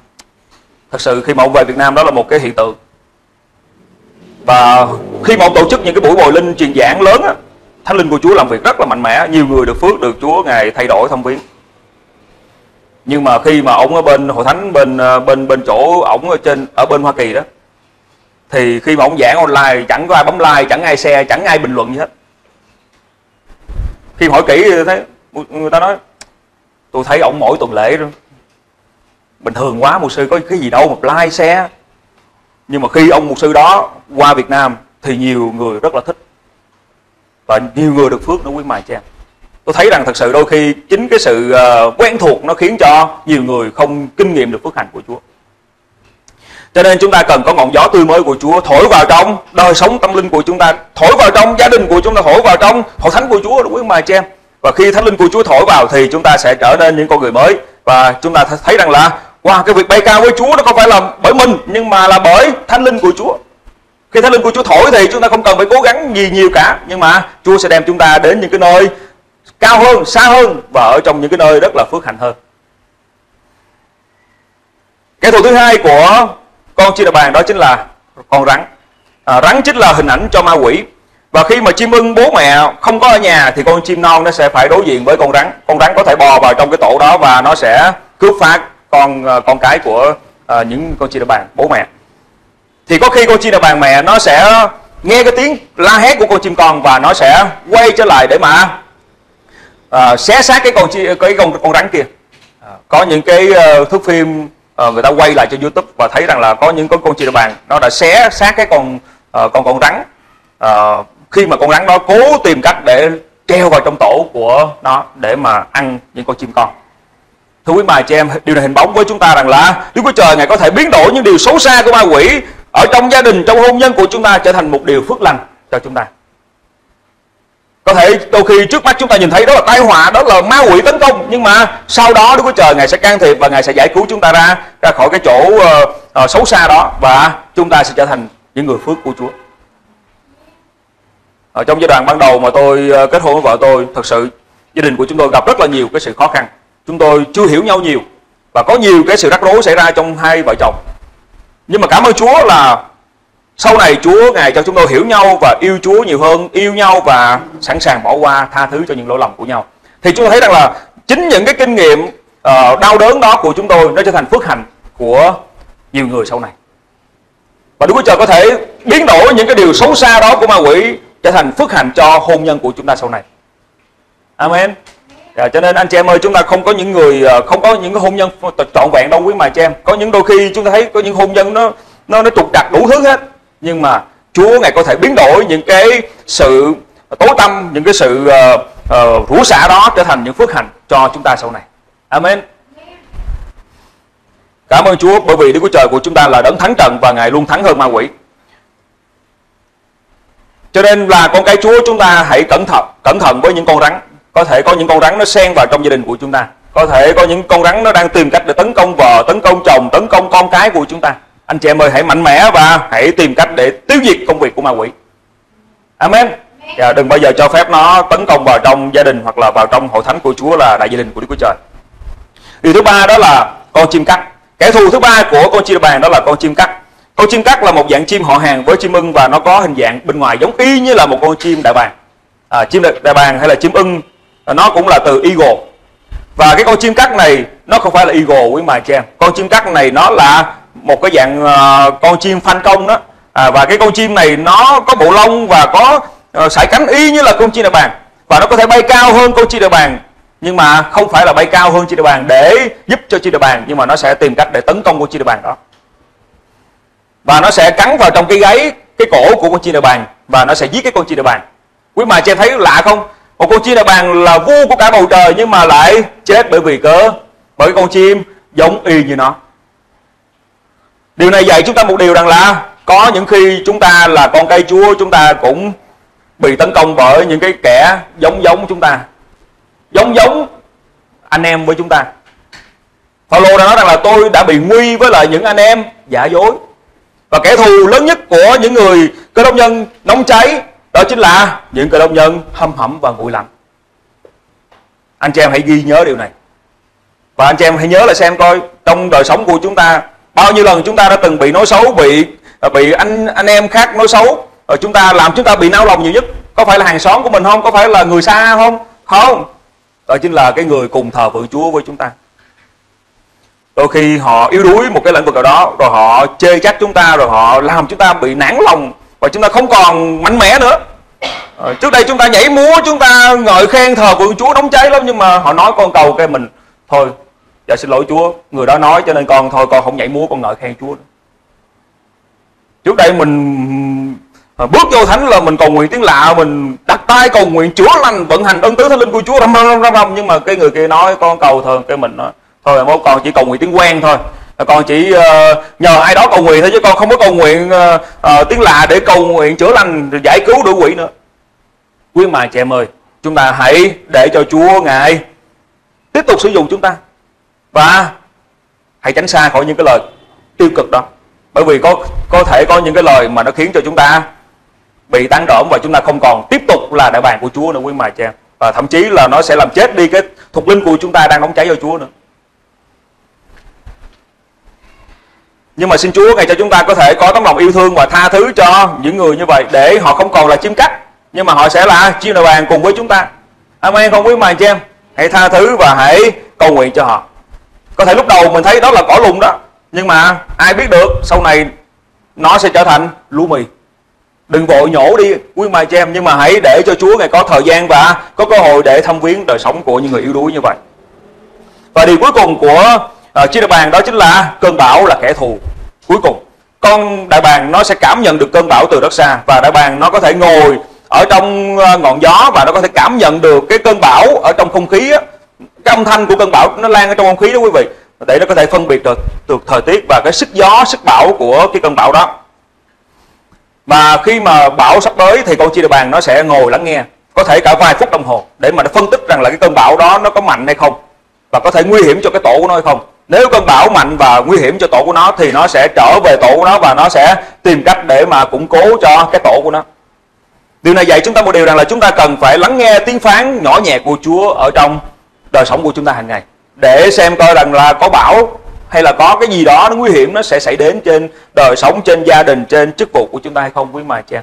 Thật sự khi mà ông về Việt Nam đó là một cái hiện tượng. Và khi mà ông tổ chức những cái buổi bồi linh truyền giảng lớn á, thánh linh của Chúa làm việc rất là mạnh mẽ. Nhiều người được phước, được Chúa ngài thay đổi thông viếng nhưng mà khi mà ông ở bên hội thánh, bên ờ, bên bên chỗ ổng ở trên, ở bên Hoa Kỳ đó thì khi mà ông giảng online chẳng có ai bấm like, chẳng ai share, chẳng ai bình luận gì hết. Khi hỏi kỹ thấy, người ta nói, tôi thấy ông mỗi tuần lễ rồi. Bình thường quá, mục sư có cái gì đâu mà like, share. Nhưng mà khi ông mục sư đó qua Việt Nam thì nhiều người rất là thích. Và nhiều người được phước nó quý mài cho tôi thấy rằng thật sự đôi khi chính cái sự ờ, quen thuộc nó khiến cho nhiều người không kinh nghiệm được phước hạnh của Chúa cho nên chúng ta cần có ngọn gió tươi mới của Chúa thổi vào trong đời sống tâm linh của chúng ta, thổi vào trong gia đình của chúng ta, thổi vào trong hội thánh của Chúa đúng không mài chị em. Và khi thánh linh của Chúa thổi vào thì chúng ta sẽ trở nên những con người mới. Và chúng ta thấy rằng là, wow, cái việc bay cao với Chúa nó không phải là bởi mình, nhưng mà là bởi thánh linh của Chúa. Khi thánh linh của Chúa thổi thì chúng ta không cần phải cố gắng gì nhiều cả, nhưng mà Chúa sẽ đem chúng ta đến những cái nơi cao hơn, xa hơn và ở trong những cái nơi rất là phước hạnh hơn. Kẻ thù thứ hai của con chim đà bàng đó chính là con rắn. À, rắn chính là hình ảnh cho ma quỷ. Và khi mà chim ưng bố mẹ không có ở nhà thì con chim non nó sẽ phải đối diện với con rắn. Con rắn có thể bò vào trong cái tổ đó và nó sẽ cướp phá con à, con cái của à, những con chim đà bàng bố mẹ. Thì có khi con chim đà bàng mẹ nó sẽ nghe cái tiếng la hét của con chim con và nó sẽ quay trở lại để mà à, xé xác cái con chi cái con con rắn kia. À, có những cái uh, thước phim uh, người ta quay lại cho youtube và thấy rằng là có những con con chim bàn nó đã xé xác cái con uh, con con rắn. Uh, khi mà con rắn đó cố tìm cách để treo vào trong tổ của nó để mà ăn những con chim con. Thưa quý bà chị em điều này hình bóng với chúng ta rằng là Đức Chúa Trời ngài có thể biến đổi những điều xấu xa của ma quỷ ở trong gia đình trong hôn nhân của chúng ta trở thành một điều phước lành cho chúng ta có thể đôi khi trước mắt chúng ta nhìn thấy đó là tai họa đó là ma quỷ tấn công. Nhưng mà sau đó Đức Chúa Trời ngài sẽ can thiệp và ngài sẽ giải cứu chúng ta ra ra khỏi cái chỗ uh, uh, xấu xa đó và chúng ta sẽ trở thành những người phước của Chúa. Ở trong giai đoạn ban đầu mà tôi uh, kết hôn với vợ tôi thật sự gia đình của chúng tôi gặp rất là nhiều cái sự khó khăn. Chúng tôi chưa hiểu nhau nhiều và có nhiều cái sự rắc rối xảy ra trong hai vợ chồng. Nhưng mà cảm ơn Chúa là sau này Chúa ngài cho chúng tôi hiểu nhau và yêu Chúa nhiều hơn yêu nhau và sẵn sàng bỏ qua tha thứ cho những lỗi lầm của nhau. Thì chúng tôi thấy rằng là chính những cái kinh nghiệm uh, đau đớn đó của chúng tôi nó trở thành phước hạnh của nhiều người sau này. Và Đức Chúa Trời có thể biến đổi những cái điều xấu xa đó của ma quỷ trở thành phước hạnh cho hôn nhân của chúng ta sau này. Amen. À, cho nên anh chị em ơi chúng ta không có những người ờ, không có những cái hôn nhân trọn vẹn đâu quý mà chị em. Có những đôi khi chúng ta thấy có những hôn nhân nó nó nó trục trặc đủ thứ hết nhưng mà Chúa ngài có thể biến đổi những cái sự tối tâm những cái sự uh, uh, rủa xả đó trở thành những phước hạnh cho chúng ta sau này. Amen. Cảm ơn Chúa bởi vì Đức Chúa Trời của chúng ta là đấng thắng trận và Ngài luôn thắng hơn ma quỷ. Cho nên là con cái Chúa chúng ta hãy cẩn thận, cẩn thận với những con rắn. Có thể có những con rắn nó xen vào trong gia đình của chúng ta. Có thể có những con rắn nó đang tìm cách để tấn công vợ tấn công chồng tấn công con cái của chúng ta anh chị em ơi hãy mạnh mẽ và hãy tìm cách để tiêu diệt công việc của ma quỷ. Amen. Và đừng bao giờ cho phép nó tấn công vào trong gia đình hoặc là vào trong hội thánh của Chúa là đại gia đình của Đức Chúa Trời. Điều thứ ba đó là con chim cắt. Kẻ thù thứ ba của con chim bàn đó là con chim cắt. Con chim cắt là một dạng chim họ hàng với chim ưng và nó có hình dạng bên ngoài giống y như là một con chim đại bàng. À, chim đại bàng hay là chim ưng à, nó cũng là từ eagle. Và cái con chim cắt này nó không phải là eagle quý mà chị em. Con chim cắt này nó là một cái dạng uh, con chim phan công đó. À, và cái con chim này nó có bộ lông và có uh, sải cánh y như là con chim đại bàng và nó có thể bay cao hơn con chim đại bàng nhưng mà không phải là bay cao hơn chim đại bàng để giúp cho chim đại bàng nhưng mà nó sẽ tìm cách để tấn công con chim đại bàng đó. Và nó sẽ cắn vào trong cái gáy cái cổ của con chim đại bàng và nó sẽ giết cái con chim đại bàng quý mà chị em thấy lạ không? Một con chim đại bàng là vua của cả bầu trời nhưng mà lại chết bởi vì cớ? Bởi con chim giống y như nó điều này dạy chúng ta một điều rằng là có những khi chúng ta là con cây chúa, chúng ta cũng bị tấn công bởi những cái kẻ giống giống chúng ta. Giống giống anh em với chúng ta. Phaolô đã nói rằng là tôi đã bị nguy với lại những anh em giả dối. Và kẻ thù lớn nhất của những người cơ đốc nhân nóng cháy, đó chính là những cơ đốc nhân hâm hẩm và nguội lạnh. Anh chị em hãy ghi nhớ điều này. Và anh chị em hãy nhớ là xem coi trong đời sống của chúng ta bao nhiêu lần chúng ta đã từng bị nói xấu, bị bị anh anh em khác nói xấu rồi chúng ta làm chúng ta bị nao lòng nhiều nhất? Có phải là hàng xóm của mình không? Có phải là người xa không? Không. Đó chính là cái người cùng thờ phượng Chúa với chúng ta. Đôi khi họ yếu đuối một cái lĩnh vực nào đó, rồi họ chê trách chúng ta, rồi họ làm chúng ta bị nản lòng, và chúng ta không còn mạnh mẽ nữa. Ờ, trước đây chúng ta nhảy múa, chúng ta ngợi khen thờ phượng Chúa đóng cháy lắm, nhưng mà họ nói con cầu cái mình, thôi dạ xin lỗi Chúa người đó nói cho nên con thôi con không nhảy múa con ngợi khen Chúa nữa. trước đây mình à, bước vô thánh là mình cầu nguyện tiếng lạ mình đặt tay cầu nguyện chúa lành vận hành ân tứ thánh linh của Chúa rầm rầm rầm rầm nhưng mà cái người kia nói con cầu thường cái mình nói thôi bố con chỉ cầu nguyện tiếng quen thôi. Con chỉ uh, nhờ ai đó cầu nguyện thôi chứ con không có cầu nguyện uh, uh, tiếng lạ để cầu nguyện chữa lành giải cứu đuổi quỷ nữa. Quý mà chị em ơi chúng ta hãy để cho Chúa ngài tiếp tục sử dụng chúng ta và hãy tránh xa khỏi những cái lời tiêu cực đó. Bởi vì có có thể có những cái lời mà nó khiến cho chúng ta bị tán đổm và chúng ta không còn tiếp tục là đại bàn của Chúa nữa, quý mài cha và thậm chí là nó sẽ làm chết đi cái thuộc linh của chúng ta đang nóng cháy cho Chúa nữa. Nhưng mà xin Chúa ngày cho chúng ta có thể có tấm lòng yêu thương và tha thứ cho những người như vậy để họ không còn là chiếm cắt, nhưng mà họ sẽ là chiêm đại bàn cùng với chúng ta. Amen không, quý mài cha em? Hãy tha thứ và hãy cầu nguyện cho họ có thể lúc đầu mình thấy đó là cỏ lùng đó nhưng mà ai biết được sau này nó sẽ trở thành lúa mì. Đừng vội nhổ đi quý mai cho em nhưng mà hãy để cho Chúa ngày có thời gian và có cơ hội để thăm viếng đời sống của những người yếu đuối như vậy. Và điều cuối cùng của ờ, uh, chiếc đại bàng đó chính là cơn bão là kẻ thù. Cuối cùng con đại bàng nó sẽ cảm nhận được cơn bão từ rất xa và đại bàng nó có thể ngồi ở trong ờ, ngọn gió và nó có thể cảm nhận được cái cơn bão ở trong không khí á, cái âm thanh của cơn bão nó lan ở trong không khí đó quý vị. Để nó có thể phân biệt được, được thời tiết và cái sức gió sức bão của cái cơn bão đó. Và khi mà bão sắp tới thì con chi địa bàn nó sẽ ngồi lắng nghe có thể cả vài phút đồng hồ để mà nó phân tích rằng là cái cơn bão đó nó có mạnh hay không và có thể nguy hiểm cho cái tổ của nó hay không. Nếu cơn bão mạnh và nguy hiểm cho tổ của nó thì nó sẽ trở về tổ của nó và nó sẽ tìm cách để mà củng cố cho cái tổ của nó. Điều này dạy chúng ta một điều rằng là chúng ta cần phải lắng nghe tiếng phán nhỏ nhẹ của Chúa ở trong đời sống của chúng ta hàng ngày. Để xem coi rằng là có bão hay là có cái gì đó nó nguy hiểm nó sẽ xảy đến trên đời sống trên gia đình trên chức vụ của chúng ta hay không quý mà cha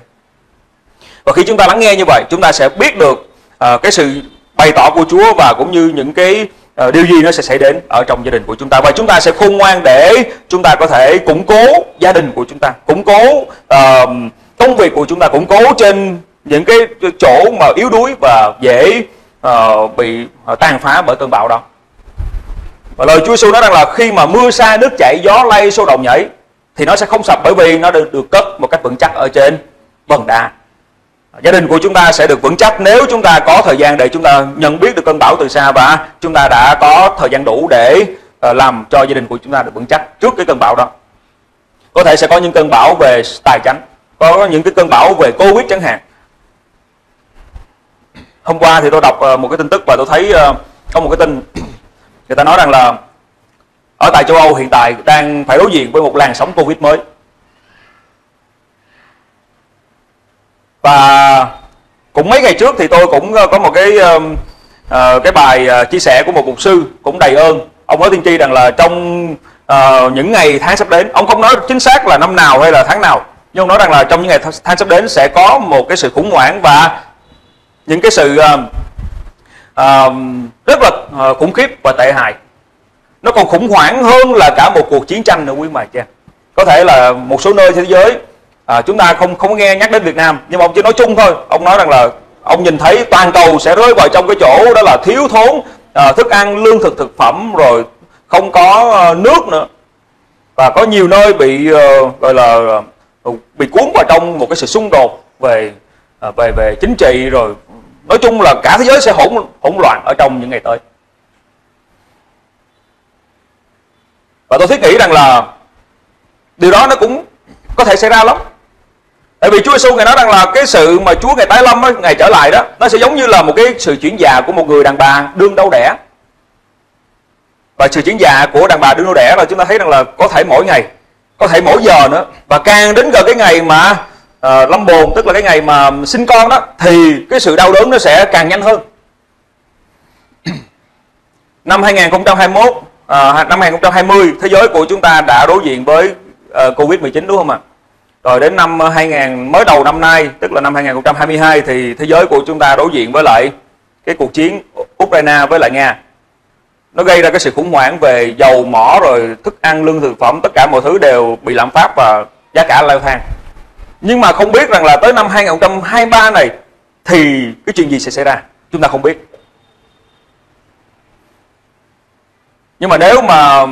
và khi chúng ta lắng nghe như vậy chúng ta sẽ biết được uh, cái sự bày tỏ của Chúa và cũng như những cái uh, điều gì nó sẽ xảy đến ở trong gia đình của chúng ta. Và chúng ta sẽ khôn ngoan để chúng ta có thể củng cố gia đình của chúng ta củng cố uh, công việc của chúng ta củng cố trên những cái chỗ mà yếu đuối và dễ uh, bị uh, tàn phá bởi cơn bão đó. Và lời Chúa Giêsu nói rằng là khi mà mưa xa nước chảy gió lay sâu động nhảy thì nó sẽ không sập bởi vì nó được được cất một cách vững chắc ở trên vần đá. Gia đình của chúng ta sẽ được vững chắc nếu chúng ta có thời gian để chúng ta nhận biết được cơn bão từ xa và chúng ta đã có thời gian đủ để ờ, làm cho gia đình của chúng ta được vững chắc trước cái cơn bão đó. Có thể sẽ có những cơn bão về tài chánh có những cái cơn bão về covid chẳng hạn hôm qua thì tôi đọc ờ, một cái tin tức và tôi thấy ờ, có một cái tin người ta nói rằng là ở tại châu Âu hiện tại đang phải đối diện với một làn sóng Covid mới. Và cũng mấy ngày trước thì tôi cũng ờ, có một cái uh, cái bài chia sẻ của một mục sư cũng đầy ơn. Ông nói tiên tri rằng là trong uh, những ngày tháng sắp đến ông không nói chính xác là năm nào hay là tháng nào nhưng ông nói rằng là trong những ngày tháng sắp đến sẽ có một cái sự khủng hoảng và những cái sự uh, uh, rất là uh, khủng khiếp và tệ hại. Nó còn khủng hoảng hơn là cả một cuộc chiến tranh nữa quý mày cha có thể là một số nơi thế giới à, chúng ta không không nghe nhắc đến Việt Nam nhưng mà ông chỉ nói chung thôi. Ông nói rằng là ông nhìn thấy toàn cầu sẽ rơi vào trong cái chỗ đó là thiếu thốn à, thức ăn lương thực thực phẩm rồi không có uh, nước nữa. Và có nhiều nơi bị uh, gọi là uh, bị cuốn vào trong một cái sự xung đột về về về chính trị rồi nói chung là cả thế giới sẽ hỗn hỗn loạn ở trong những ngày tới. Và tôi thiết nghĩ rằng là điều đó nó cũng có thể xảy ra lắm. Tại vì Chúa Giêsu ngài nói rằng là cái sự mà Chúa ngài tái lâm ấy ngày trở lại đó, nó sẽ giống như là một cái sự chuyển già của một người đàn bà đương đau đẻ. Và sự chuyển già của đàn bà đương đau đẻ là chúng ta thấy rằng là có thể mỗi ngày, có thể mỗi giờ nữa. Và càng đến gần cái ngày mà uh, lâm bồn tức là cái ngày mà sinh con đó thì cái sự đau đớn nó sẽ càng nhanh hơn năm 2021 à, ờ, năm 2020 thế giới của chúng ta đã đối diện với ờ, uh, Covid-19 đúng không ạ? Rồi đến năm 2000 mới đầu năm nay tức là năm 2022 thì thế giới của chúng ta đối diện với lại cái cuộc chiến Ukraine với lại Nga. Nó gây ra cái sự khủng hoảng về dầu mỏ rồi thức ăn lương thực phẩm tất cả mọi thứ đều bị lạm phát và giá cả leo thang. Nhưng mà không biết rằng là tới năm 2023 này thì cái chuyện gì sẽ xảy ra? Chúng ta không biết. Nhưng mà nếu mà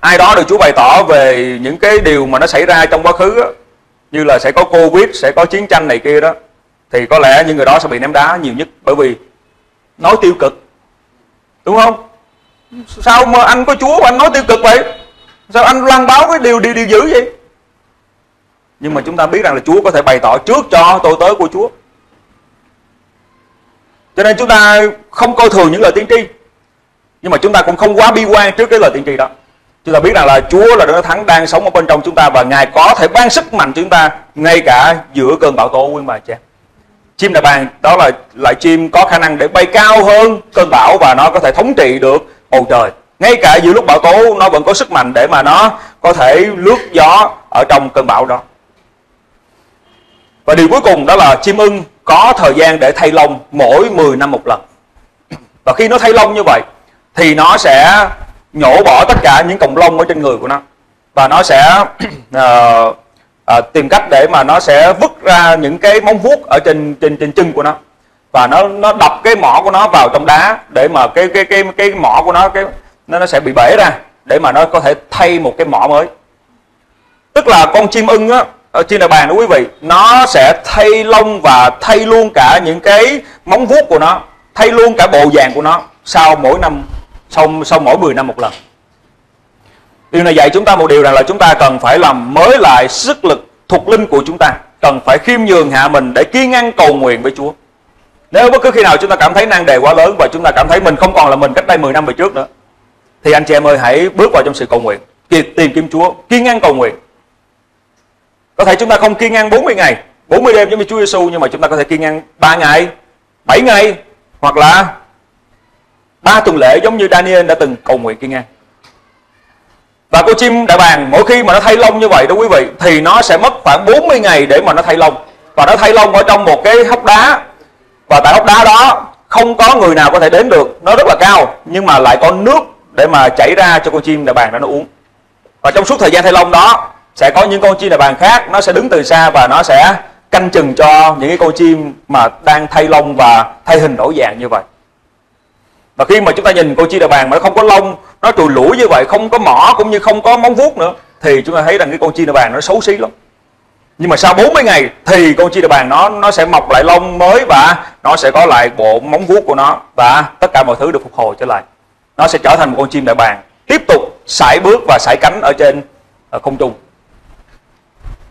ai đó được Chúa bày tỏ về những cái điều mà nó xảy ra trong quá khứ đó, như là sẽ có Covid, sẽ có chiến tranh này kia đó thì có lẽ những người đó sẽ bị ném đá nhiều nhất bởi vì nói tiêu cực. Đúng không? Sao mà anh có Chúa mà anh nói tiêu cực vậy? Sao anh loan báo cái điều điều điều dữ vậy? Nhưng mà chúng ta biết rằng là Chúa có thể bày tỏ trước cho tôi tới của Chúa. Cho nên chúng ta không coi thường những lời tiên tri. Nhưng mà chúng ta cũng không quá bi quan trước cái lời tiên tri đó. Chúng ta biết rằng là Chúa là đấng thắng đang sống ở bên trong chúng ta và Ngài có thể ban sức mạnh cho chúng ta ngay cả giữa cơn bão tố quý bà cha. Chim đại bàng đó là loại chim có khả năng để bay cao hơn cơn bão và nó có thể thống trị được bầu trời. Ngay cả giữa lúc bão tố, nó vẫn có sức mạnh để mà nó có thể lướt gió ở trong cơn bão đó. Và điều cuối cùng đó là chim ưng có thời gian để thay lông mỗi 10 năm một lần. Và khi nó thay lông như vậy thì nó sẽ nhổ bỏ tất cả những cọng lông ở trên người của nó. Và nó sẽ uh, uh, tìm cách để mà nó sẽ vứt ra những cái móng vuốt ở trên trên trên chân của nó. Và nó nó đập cái mỏ của nó vào trong đá để mà cái cái cái cái mỏ của nó cái nó nó sẽ bị bể ra để mà nó có thể thay một cái mỏ mới. Tức là con chim ưng á trên địa bàn đó quý vị, nó sẽ thay lông và thay luôn cả những cái móng vuốt của nó, thay luôn cả bộ dạng của nó sau mỗi năm, sau sau mỗi 10 năm một lần. Điều này dạy chúng ta một điều rằng là chúng ta cần phải làm mới lại sức lực thuộc linh của chúng ta, cần phải khiêm nhường hạ mình để kiên ngăn cầu nguyện với Chúa. Nếu bất cứ khi nào chúng ta cảm thấy năng đề quá lớn và chúng ta cảm thấy mình không còn là mình cách đây 10 năm về trước nữa, thì anh chị em ơi, hãy bước vào trong sự cầu nguyện tìm kiếm Chúa, kiên ngăn cầu nguyện có thể chúng ta không kiêng ăn 40 ngày. 40 đêm giống như Chúa Giêsu nhưng mà chúng ta có thể kiêng ăn 3 ngày 7 ngày, hoặc là ba tuần lễ giống như Daniel đã từng cầu nguyện kiêng ngang và con chim đại bàng mỗi khi mà nó thay lông như vậy đó quý vị, thì nó sẽ mất khoảng 40 ngày để mà nó thay lông. Và nó thay lông ở trong một cái hốc đá. Và tại hốc đá đó, không có người nào có thể đến được. Nó rất là cao, nhưng mà lại có nước để mà chảy ra cho con chim đại bàng đó nó uống. Và trong suốt thời gian thay lông đó sẽ có những con chim đại bàng khác, nó sẽ đứng từ xa và nó sẽ canh chừng cho những cái con chim mà đang thay lông và thay hình đổi dạng như vậy. Và khi mà chúng ta nhìn con chim đại bàng mà nó không có lông, nó trùi lũi như vậy, không có mỏ cũng như không có móng vuốt nữa, thì chúng ta thấy rằng cái con chim đại bàng nó xấu xí lắm. Nhưng mà sau 40 ngày thì con chim đại bàng nó nó sẽ mọc lại lông mới và nó sẽ có lại bộ móng vuốt của nó và tất cả mọi thứ được phục hồi trở lại. Nó sẽ trở thành một con chim đại bàng, tiếp tục sải bước và sải cánh ở trên ở không trung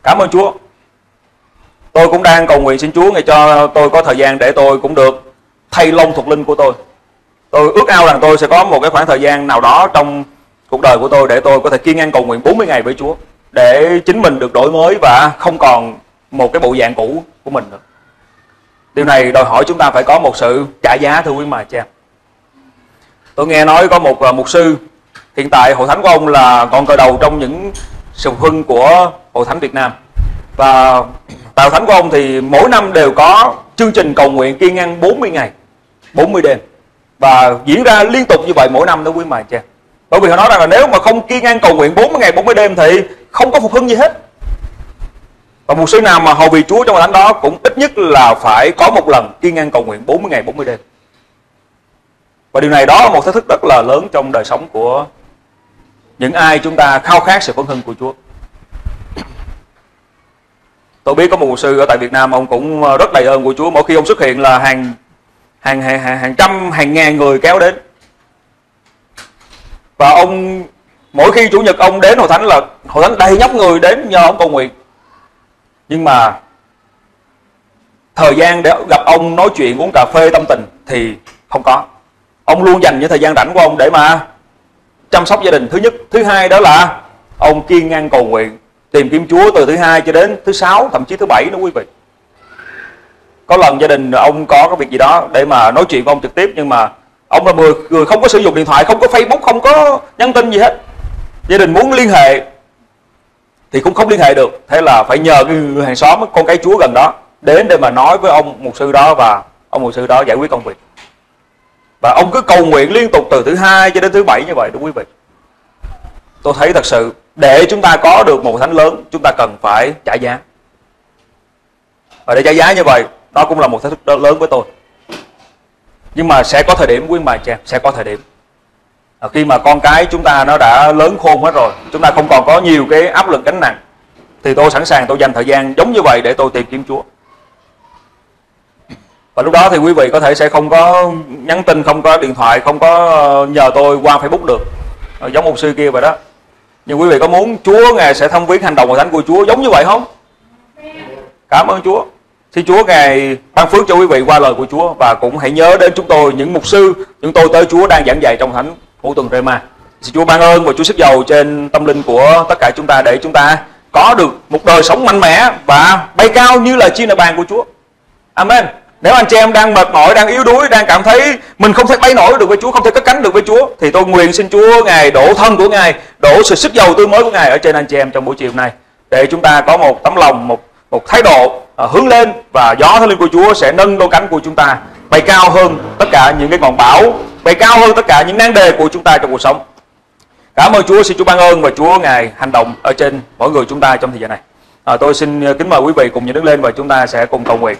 cảm ơn Chúa tôi cũng đang cầu nguyện xin Chúa ngày cho tôi có thời gian để tôi cũng được thay lông thuộc linh của tôi tôi ước ao rằng tôi sẽ có một cái khoảng thời gian nào đó trong cuộc đời của tôi để tôi có thể kiên nhẫn cầu nguyện 40 ngày với Chúa, để chính mình được đổi mới và không còn một cái bộ dạng cũ của mình nữa. Điều này đòi hỏi chúng ta phải có một sự trả giá, thưa quý mà cha. Tôi nghe nói có một à, mục sư hiện tại hội thánh của ông là con cờ đầu trong những sự hưng của hội thánh Việt Nam. Và tại thánh của ông thì mỗi năm đều có chương trình cầu nguyện kiên ngăn 40 ngày 40 đêm. Và diễn ra liên tục như vậy mỗi năm đó quý mài cha bởi vì họ nói rằng là nếu mà không kiên ngăn cầu nguyện 40 ngày 40 đêm thì không có phục hưng gì hết. Và một sư nào mà hầu vì Chúa trong thánh đó cũng ít nhất là phải có một lần kiên ngăn cầu nguyện 40 ngày 40 đêm. Và điều này đó là một thách thức rất là lớn trong đời sống của những ai chúng ta khao khát sự phấn hưng của Chúa. Tôi biết có một sư ở tại Việt Nam ông cũng ờ, rất đầy ơn của Chúa. Mỗi khi ông xuất hiện là hàng hàng hàng hàng, hàng trăm hàng ngàn người kéo đến. Và ông mỗi khi chủ nhật ông đến hội thánh là hội thánh đầy nhóc người đến nhờ ông cầu nguyện. Nhưng mà thời gian để gặp ông nói chuyện uống cà phê tâm tình thì không có. Ông luôn dành những thời gian rảnh của ông để mà chăm sóc gia đình. Thứ nhất. Thứ hai đó là ông kiên ngang cầu nguyện tìm kiếm Chúa từ thứ hai cho đến thứ sáu thậm chí thứ bảy nữa quý vị. Có lần gia đình ông có cái việc gì đó để mà nói chuyện với ông trực tiếp nhưng mà ông là người, người không có sử dụng điện thoại không có facebook không có nhắn tin gì hết. Gia đình muốn liên hệ thì cũng không liên hệ được. Thế là phải nhờ cái người hàng xóm con cái chúa gần đó đến để mà nói với ông mục sư đó và ông mục sư đó giải quyết công việc và ông cứ cầu nguyện liên tục từ thứ hai cho đến thứ bảy như vậy đúng quý vị. Tôi thấy thật sự để chúng ta có được một thánh lớn chúng ta cần phải trả giá. Và để trả giá như vậy đó cũng là một thách thức lớn với tôi. Nhưng mà sẽ có thời điểm quý bà chị sẽ có thời điểm. À, khi mà con cái chúng ta nó đã lớn khôn hết rồi chúng ta không còn có nhiều cái áp lực gánh nặng thì tôi sẵn sàng tôi dành thời gian giống như vậy để tôi tìm kiếm Chúa và lúc đó thì quý vị có thể sẽ không có nhắn tin không có điện thoại không có ờ, nhờ tôi qua Facebook được ờ, giống một sư kia vậy đó nhưng quý vị có muốn Chúa ngài sẽ thông viếng hành động hội thánh của Chúa giống như vậy không cảm ơn Chúa Xin Chúa Ngài ban phước cho quý vị qua lời của Chúa và cũng hãy nhớ đến chúng tôi những mục sư, những tôi tới Chúa đang giảng dạy trong thánh mỗi tuần Rema. Xin Chúa ban ơn và Chúa sức giàu trên tâm linh của tất cả chúng ta để chúng ta có được một đời sống mạnh mẽ và bay cao như là chiên đại bàn của Chúa. Amen. Nếu anh chị em đang mệt mỏi, đang yếu đuối, đang cảm thấy mình không thể bay nổi được với Chúa, không thể cất cánh được với Chúa thì tôi nguyện xin Chúa Ngài đổ thân của Ngài, đổ sự sức giàu tươi mới của Ngài ở trên anh chị em trong buổi chiều này để chúng ta có một tấm lòng, một một thái độ à, hướng lên và gió thánh linh của Chúa sẽ nâng đôi cánh của chúng ta bay cao hơn tất cả những cái ngọn bão bay cao hơn tất cả những nan đề của chúng ta trong cuộc sống. Cảm ơn Chúa xin Chúa ban ơn và Chúa ngài hành động ở trên mỗi người chúng ta trong thời gian này. À, tôi xin à, kính mời quý vị cùng nhau đứng lên và chúng ta sẽ cùng cầu nguyện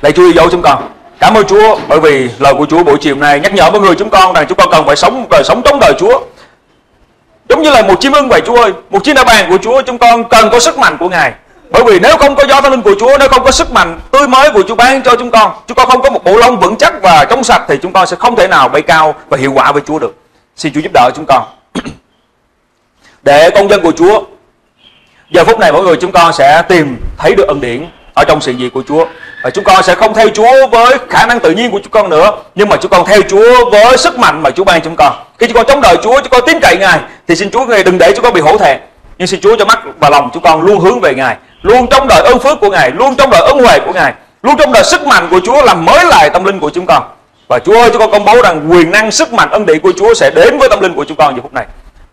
lạy Chúa dấu chúng con, cảm ơn Chúa bởi vì lời của Chúa buổi chiều nay nhắc nhở mọi người chúng con rằng chúng con cần phải sống đời, sống trong đời Chúa. Giống như là một chim ưng vậy, Chúa ơi. Một chiếc đại bàng của Chúa, chúng con cần có sức mạnh của Ngài. Bởi vì nếu không có gió thánh linh của Chúa, Nếu không có sức mạnh tươi mới của Chúa ban cho chúng con Chúng con không có một bộ lông vững chắc và trong sạch, Thì chúng con sẽ không thể nào bay cao và hiệu quả với Chúa được. Xin Chúa giúp đỡ chúng con. Để công dân của Chúa Giờ phút này mỗi người chúng con sẽ tìm thấy được ân điển ở trong sự gì của Chúa và chúng con sẽ không theo Chúa với khả năng tự nhiên của chúng con nữa nhưng mà chúng con theo Chúa với sức mạnh mà Chúa ban chúng con khi chúng con chống đợi Chúa chúng con tin cậy Ngài thì xin Chúa Ngài đừng để chúng con bị hổ thẹn nhưng xin Chúa cho mắt và lòng chúng con luôn hướng về Ngài luôn trong đợi ơn phước của Ngài luôn trong đợi ân huệ của Ngài luôn trong đợi sức mạnh của Chúa làm mới lại tâm linh của chúng con và Chúa ơi chúng con công bố rằng quyền năng sức mạnh ân điển của Chúa sẽ đến với tâm linh của chúng con giờ phút này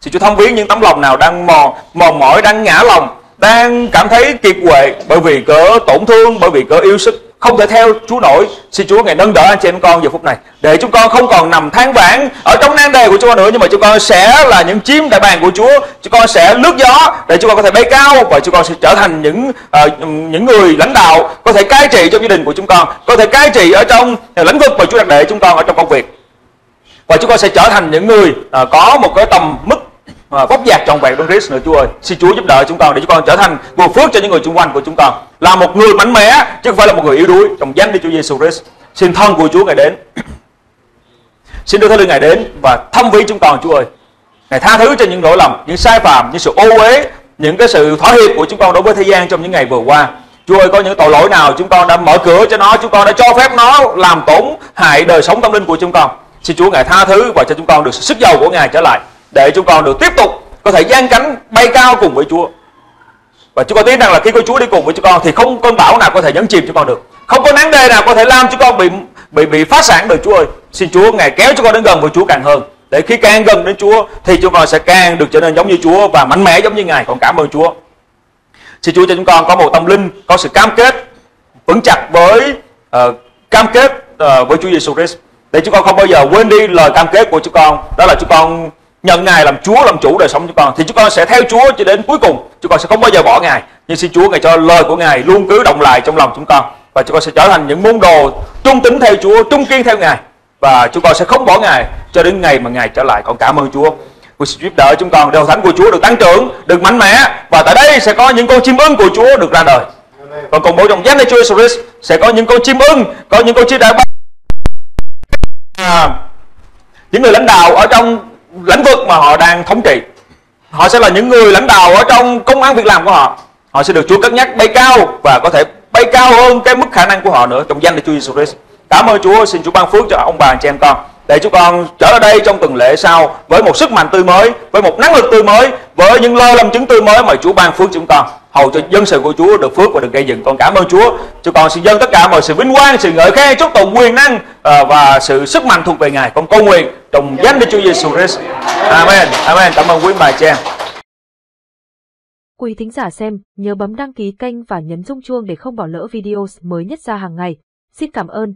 xin Chúa thông viếng những tấm lòng nào đang mòn mòn mỏi đang ngã lòng đang cảm thấy kiệt quệ bởi vì cỡ tổn thương bởi vì cỡ yêu sức. Không thể theo Chúa nổi. Xin Chúa ngày nâng đỡ anh chị em con giờ phút này để chúng con không còn nằm than vãn ở trong nan đề của chúng con nữa nhưng mà chúng con sẽ là những chim đại bàng của Chúa. Chúng con sẽ lướt gió để chúng con có thể bay cao và chúng con sẽ trở thành những uh, những người lãnh đạo có thể cai trị trong gia đình của chúng con có thể cai trị ở trong lĩnh vực mà Chúa đặt để chúng con ở trong công việc. Và chúng con sẽ trở thành những người uh, có một cái tầm mức Ờ, à, bóc dạt trọn vẹn trong Christ nữa Chúa ơi. Xin Chúa giúp đỡ chúng con để chúng con trở thành nguồn phước cho những người xung quanh của chúng con. Là một người mạnh mẽ chứ không phải là một người yếu đuối. Trong danh Đức Chúa Giêsu Christ xin thân của Chúa ngài đến. Xin đưa thánh linh ngài đến và thăm viếng chúng con Chúa ơi. Ngài tha thứ cho những lỗi lầm những sai phạm những sự ô uế những cái sự thỏa hiệp của chúng con đối với thế gian trong những ngày vừa qua. Chúa ơi có những tội lỗi nào chúng con đã mở cửa cho nó chúng con đã cho phép nó làm tổn hại đời sống tâm linh của chúng con? Xin Chúa ngài tha thứ và cho chúng con được sự sức giàu của ngài trở lại để chúng con được tiếp tục có thể gian cánh bay cao cùng với Chúa. Và chúng con tin rằng là khi có Chúa đi cùng với chúng con thì không cơn bão nào có thể nhấn chìm chúng con được. Không có nắng đề nào có thể làm chúng con bị bị bị phá sản được Chúa ơi. Xin Chúa ngài kéo chúng con đến gần với Chúa càng hơn. Để khi càng gần đến Chúa thì chúng con sẽ càng được trở nên giống như Chúa và mạnh mẽ giống như Ngài. Con cảm ơn Chúa. Xin Chúa cho chúng con có một tâm linh, có sự cam kết vững chặt với uh, cam kết uh, với Chúa Giêsu Christ để chúng con không bao giờ quên đi lời cam kết của chúng con đó là chúng con nhận Ngài làm Chúa làm chủ đời sống chúng con thì chúng con sẽ theo Chúa cho đến cuối cùng. Chúng con sẽ không bao giờ bỏ Ngài. Nhưng xin Chúa Ngài cho lời của Ngài luôn cứ động lại trong lòng chúng con. Và chúng con sẽ trở thành những môn đồ trung tín theo Chúa trung kiên theo Ngài. Và chúng con sẽ không bỏ Ngài cho đến ngày mà Ngài trở lại. Con cảm ơn Chúa. Chúa sẽ giúp đỡ chúng con. Đều thánh của Chúa được tăng trưởng được mạnh mẽ. Và tại đây sẽ có những con chim ưng của Chúa được ra đời. Còn cùng bố trong danh Chúa Jesus Christ sẽ có những con chim ưng có những con chim đại bác à, những người lãnh đạo ở trong lĩnh vực mà họ đang thống trị. Họ sẽ là những người lãnh đạo ở trong công an việc làm của họ. Họ sẽ được Chúa cất nhắc bay cao và có thể bay cao hơn cái mức khả năng của họ nữa trong danh của Chúa Jesus Christ. Cảm ơn Chúa, xin Chúa ban phước cho ông bà, anh chị em con. Để chúng con trở lại đây trong tuần lễ sau với một sức mạnh tươi mới, với một năng lực tươi mới, với những lời làm chứng tươi mới mà Chúa ban phước chúng con hầu cho dân sự của Chúa được phước và được gây dựng. Con cảm ơn Chúa. Cho con xin dâng tất cả mọi sự vinh quang, sự ngợi khen, chúc tụng quyền năng ờ, và sự sức mạnh thuộc về Ngài. Con cầu nguyện trong danh Đức Chúa Giêsu Christ. Amen. Amen. Cảm ơn quý bà chị em. Quý thính giả xem, nhớ bấm đăng ký kênh và nhấn rung chuông để không bỏ lỡ video mới nhất ra hàng ngày. Xin cảm ơn